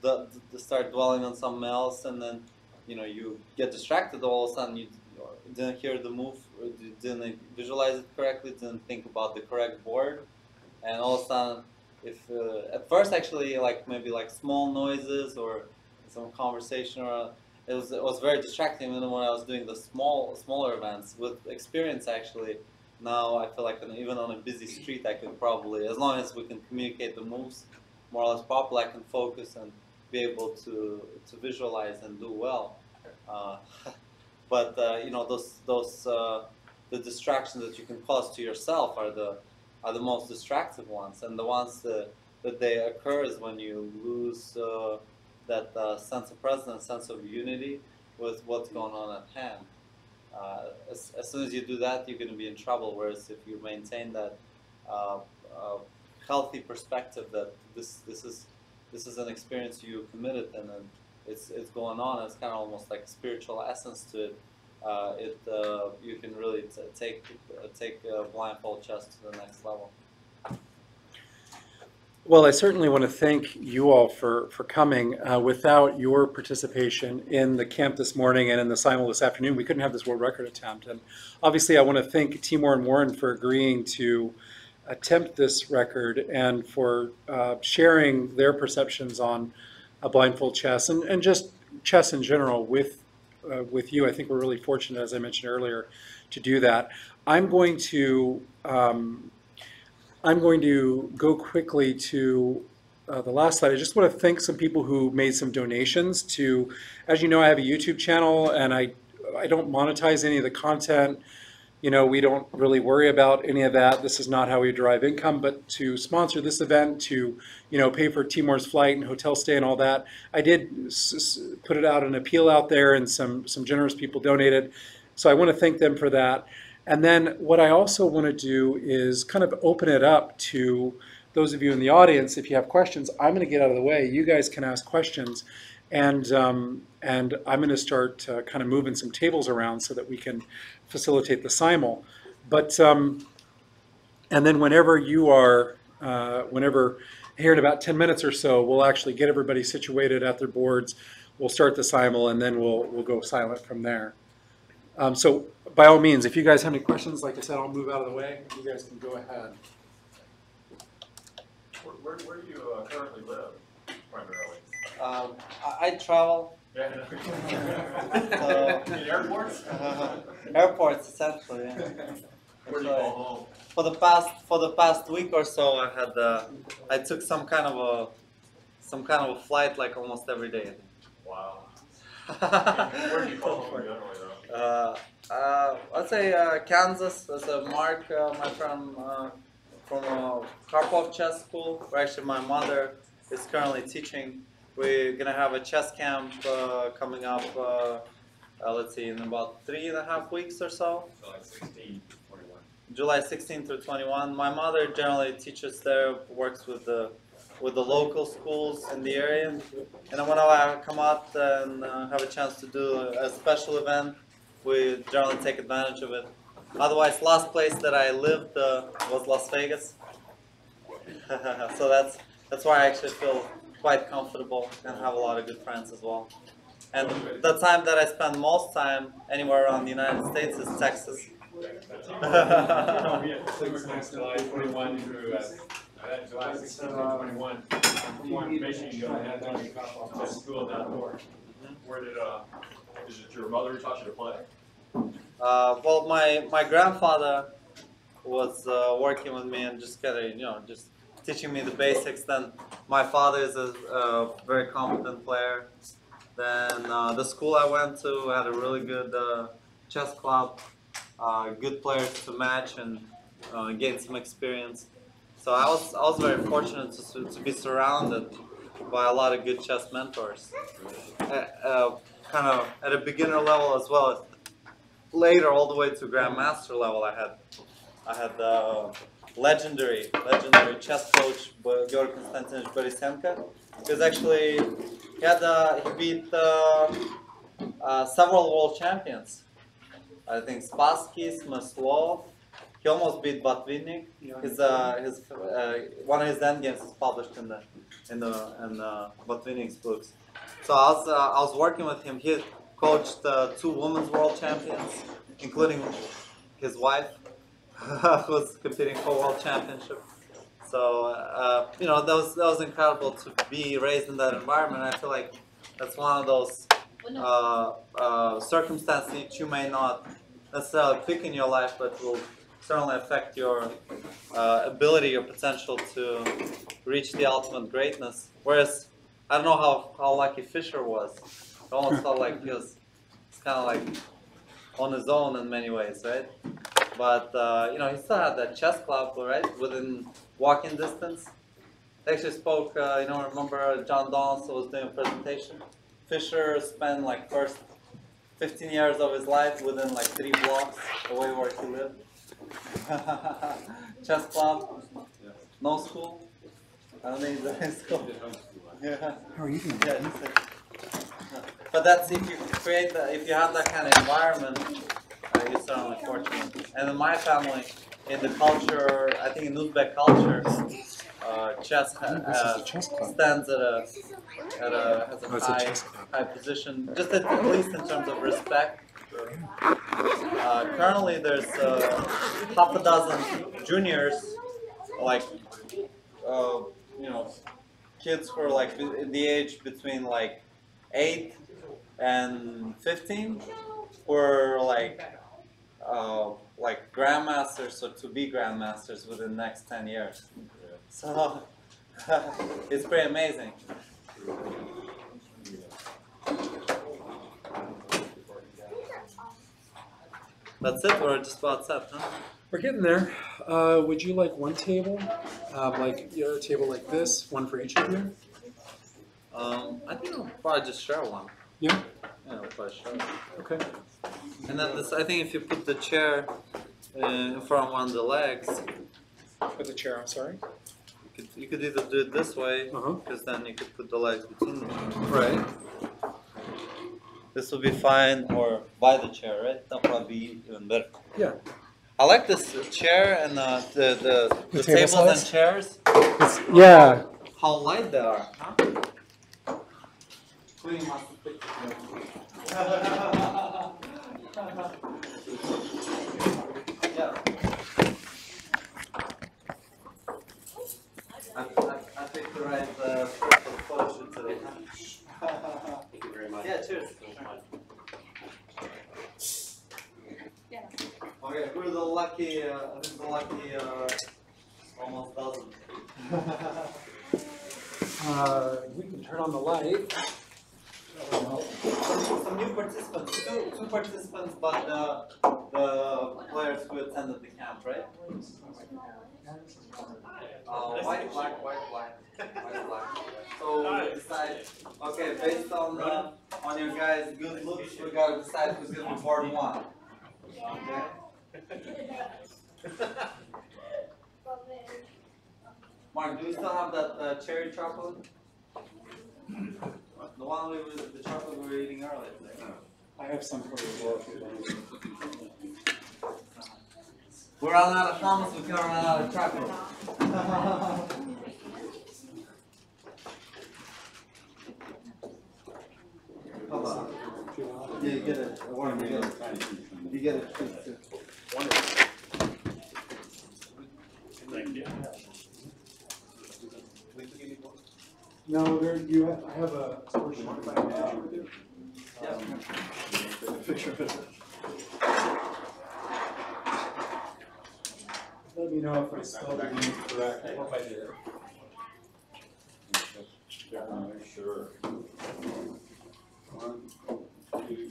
the, the start dwelling on something else, and then you know you get distracted all of a sudden you didn't hear the move, didn't visualize it correctly, didn't think about the correct board, and all of a sudden, if uh, at first actually like maybe like small noises or some conversation or it was it was very distracting even when I was doing the small smaller events. With experience actually, now I feel like even on a busy street I can probably as long as we can communicate the moves more or less properly, I can focus and be able to to visualize and do well. Uh, but uh, you know those those uh, the distractions that you can cause to yourself are the are the most distractive ones, and the ones that, that they occur is when you lose uh, that uh, sense of presence, sense of unity with what's going on at hand. Uh, as, as soon as you do that, you're going to be in trouble. Whereas if you maintain that healthy perspective that this this is this is an experience you committed and then it's it's going on. It's kind of almost like a spiritual essence to it. Uh, it uh, you can really t- take uh, take blindfold chess to the next level. Well, I certainly want to thank you all for, for coming. Uh, without your participation in the camp this morning and in the simul this afternoon, we couldn't have this world record attempt. And obviously, I want to thank Timur and Warren for agreeing to attempt this record and for uh, sharing their perceptions on a blindfold chess and, and just chess in general with uh, with you. I think we're really fortunate, as I mentioned earlier, to do that. I'm going to um, I'm going to go quickly to uh, the last slide. I just want to thank some people who made some donations to, as you know, I have a YouTube channel and I, I don't monetize any of the content. You know, we don't really worry about any of that. This is not how we derive income, but to sponsor this event, to, you know, pay for Timur's flight and hotel stay and all that, I did put it out, an appeal out there and some, some generous people donated. So I want to thank them for that. And then what I also want to do is kind of open it up to those of you in the audience. If you have questions, I'm going to get out of the way. You guys can ask questions, and um, and I'm going to start uh, kind of moving some tables around so that we can facilitate the simul. But um, and then whenever you are, uh, whenever here in about 10 minutes or so, we'll actually get everybody situated at their boards. We'll start the simul, and then we'll we'll go silent from there. Um, so by all means, if you guys have any questions, like I said, I'll move out of the way. You guys can go ahead. Where, where, where do you uh, currently live primarily? Um, I, I travel Yeah. Uh, airports? airports essentially. Yeah. Where do you Actually, go home? for the past for the past week or so, I had uh, I took some kind of a some kind of a flight like almost every day. Wow. Where do you call I home? Uh, uh, I'd say uh, Kansas. There's a Mark, uh, my friend uh, from uh, Karpov Chess School, where actually my mother is currently teaching. We're gonna have a chess camp uh, coming up. Uh, uh, let's see, in about three and a half weeks or so. Like sixteen, twenty-one. July 16 through 21. My mother generally teaches there, works with the with the local schools in the area, and then whenever I come out and uh, have a chance to do a, a special event, we generally take advantage of it. Otherwise, last place that I lived uh, was Las Vegas, so that's that's why I actually feel quite comfortable and have a lot of good friends as well. And the time that I spend most time anywhere around the United States is Texas. July twenty-one through, July sixteen twenty-one. For more information, you go ahead and Where did, uh, is it your mother who taught you to play? Uh, well, my, my grandfather was uh, working with me and just kind of, you know, just teaching me the basics. Then my father is a, a very competent player. Then uh, the school I went to had a really good uh, chess club, uh, good players to match and uh, gain some experience. So I was, I was very fortunate to, to be surrounded by a lot of good chess mentors. Uh, kind of at a beginner level as well later all the way to grandmaster level i had i had uh, legendary legendary chess coach Georg Konstantinovich Borisenko because actually he had uh, he beat uh, uh, several world champions. I think Spassky, Smyslov he almost beat Botvinnik his uh, his uh, one of his endgames is published in the in the in uh, Botvinnik's books. So I was uh, I was working with him. He coached uh, two women's world champions, including his wife, who was competing for world championship. So uh, you know that was that was incredible to be raised in that environment. I feel like that's one of those uh, uh, circumstances that you may not necessarily pick in your life, but will certainly affect your uh, ability, your potential to reach the ultimate greatness. Whereas I don't know how, how lucky Fischer was. It almost felt like he was kind of like on his own in many ways, right? But uh, you know, he still had that chess club, right, within walking distance. They actually spoke. Uh, you know, remember John Donaldson was doing a presentation. Fischer spent like first 15 years of his life within like three blocks away where he lived. chess club, no school. I don't think he's in school. Yeah. How are you doing? Yeah, it's a- but that's if you create the, if you have that kind of environment, uh, you're certainly fortunate. And in my family, in the culture, I think in Uzbek culture, uh, chess ha- uh, chess stands at a This is a at a has a Oh, it's a high high position, just at, at least in terms of respect. Uh, currently, there's uh, half a dozen juniors, like uh, you know, kids who are like in the age between like eight and fifteen, were like uh, like grandmasters or to be grandmasters within the next ten years. So it's pretty amazing. That's it. We're just about set, huh? We're getting there. Uh, would you like one table? Um, like you know, a table like this, one for each of you? Um, I think I'll probably just share one. Yeah. Yeah, I'll probably share. Okay. And then this, I think if you put the chair uh, in front of one of the legs, For the chair, I'm sorry. you could, you could either do it this way, Uh huh. because then you could put the legs between them. Right. This will be fine, or by the chair, right? That'll probably be even better. Yeah. I like this chair and uh, the, the, The the, table tables size? and chairs. It's, yeah. How light they are, huh? Queen must Thank you. Attended the camp, right? Uh, white, black, white, black, white, black. So we decide, okay, based on, uh, on your guys' good looks, we gotta decide who's gonna be board one. Okay? Mark, do you still have that, uh, cherry chocolate? The one we were, the chocolate we were eating earlier? I have some for you as well if you'd like. We're running out of hummus, we can't run out of chocolate. Hold on. Yeah, you get it, Warren, you get it. You get it. too. Thank you. No, there, you have, I have a portion of my picture with you. Yeah. Picture of it. Let me know if I spelled it incorrect. I hope I did. Sure. One, two.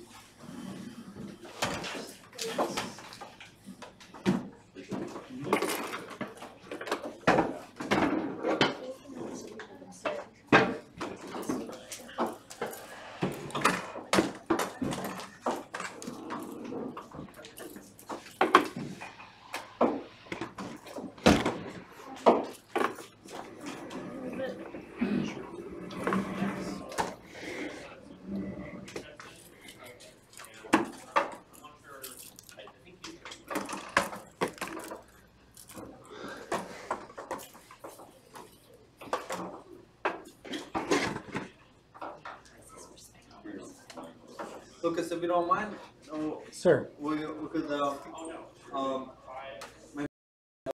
Lucas, if you don't mind, uh, Sir, we, we could, uh, um,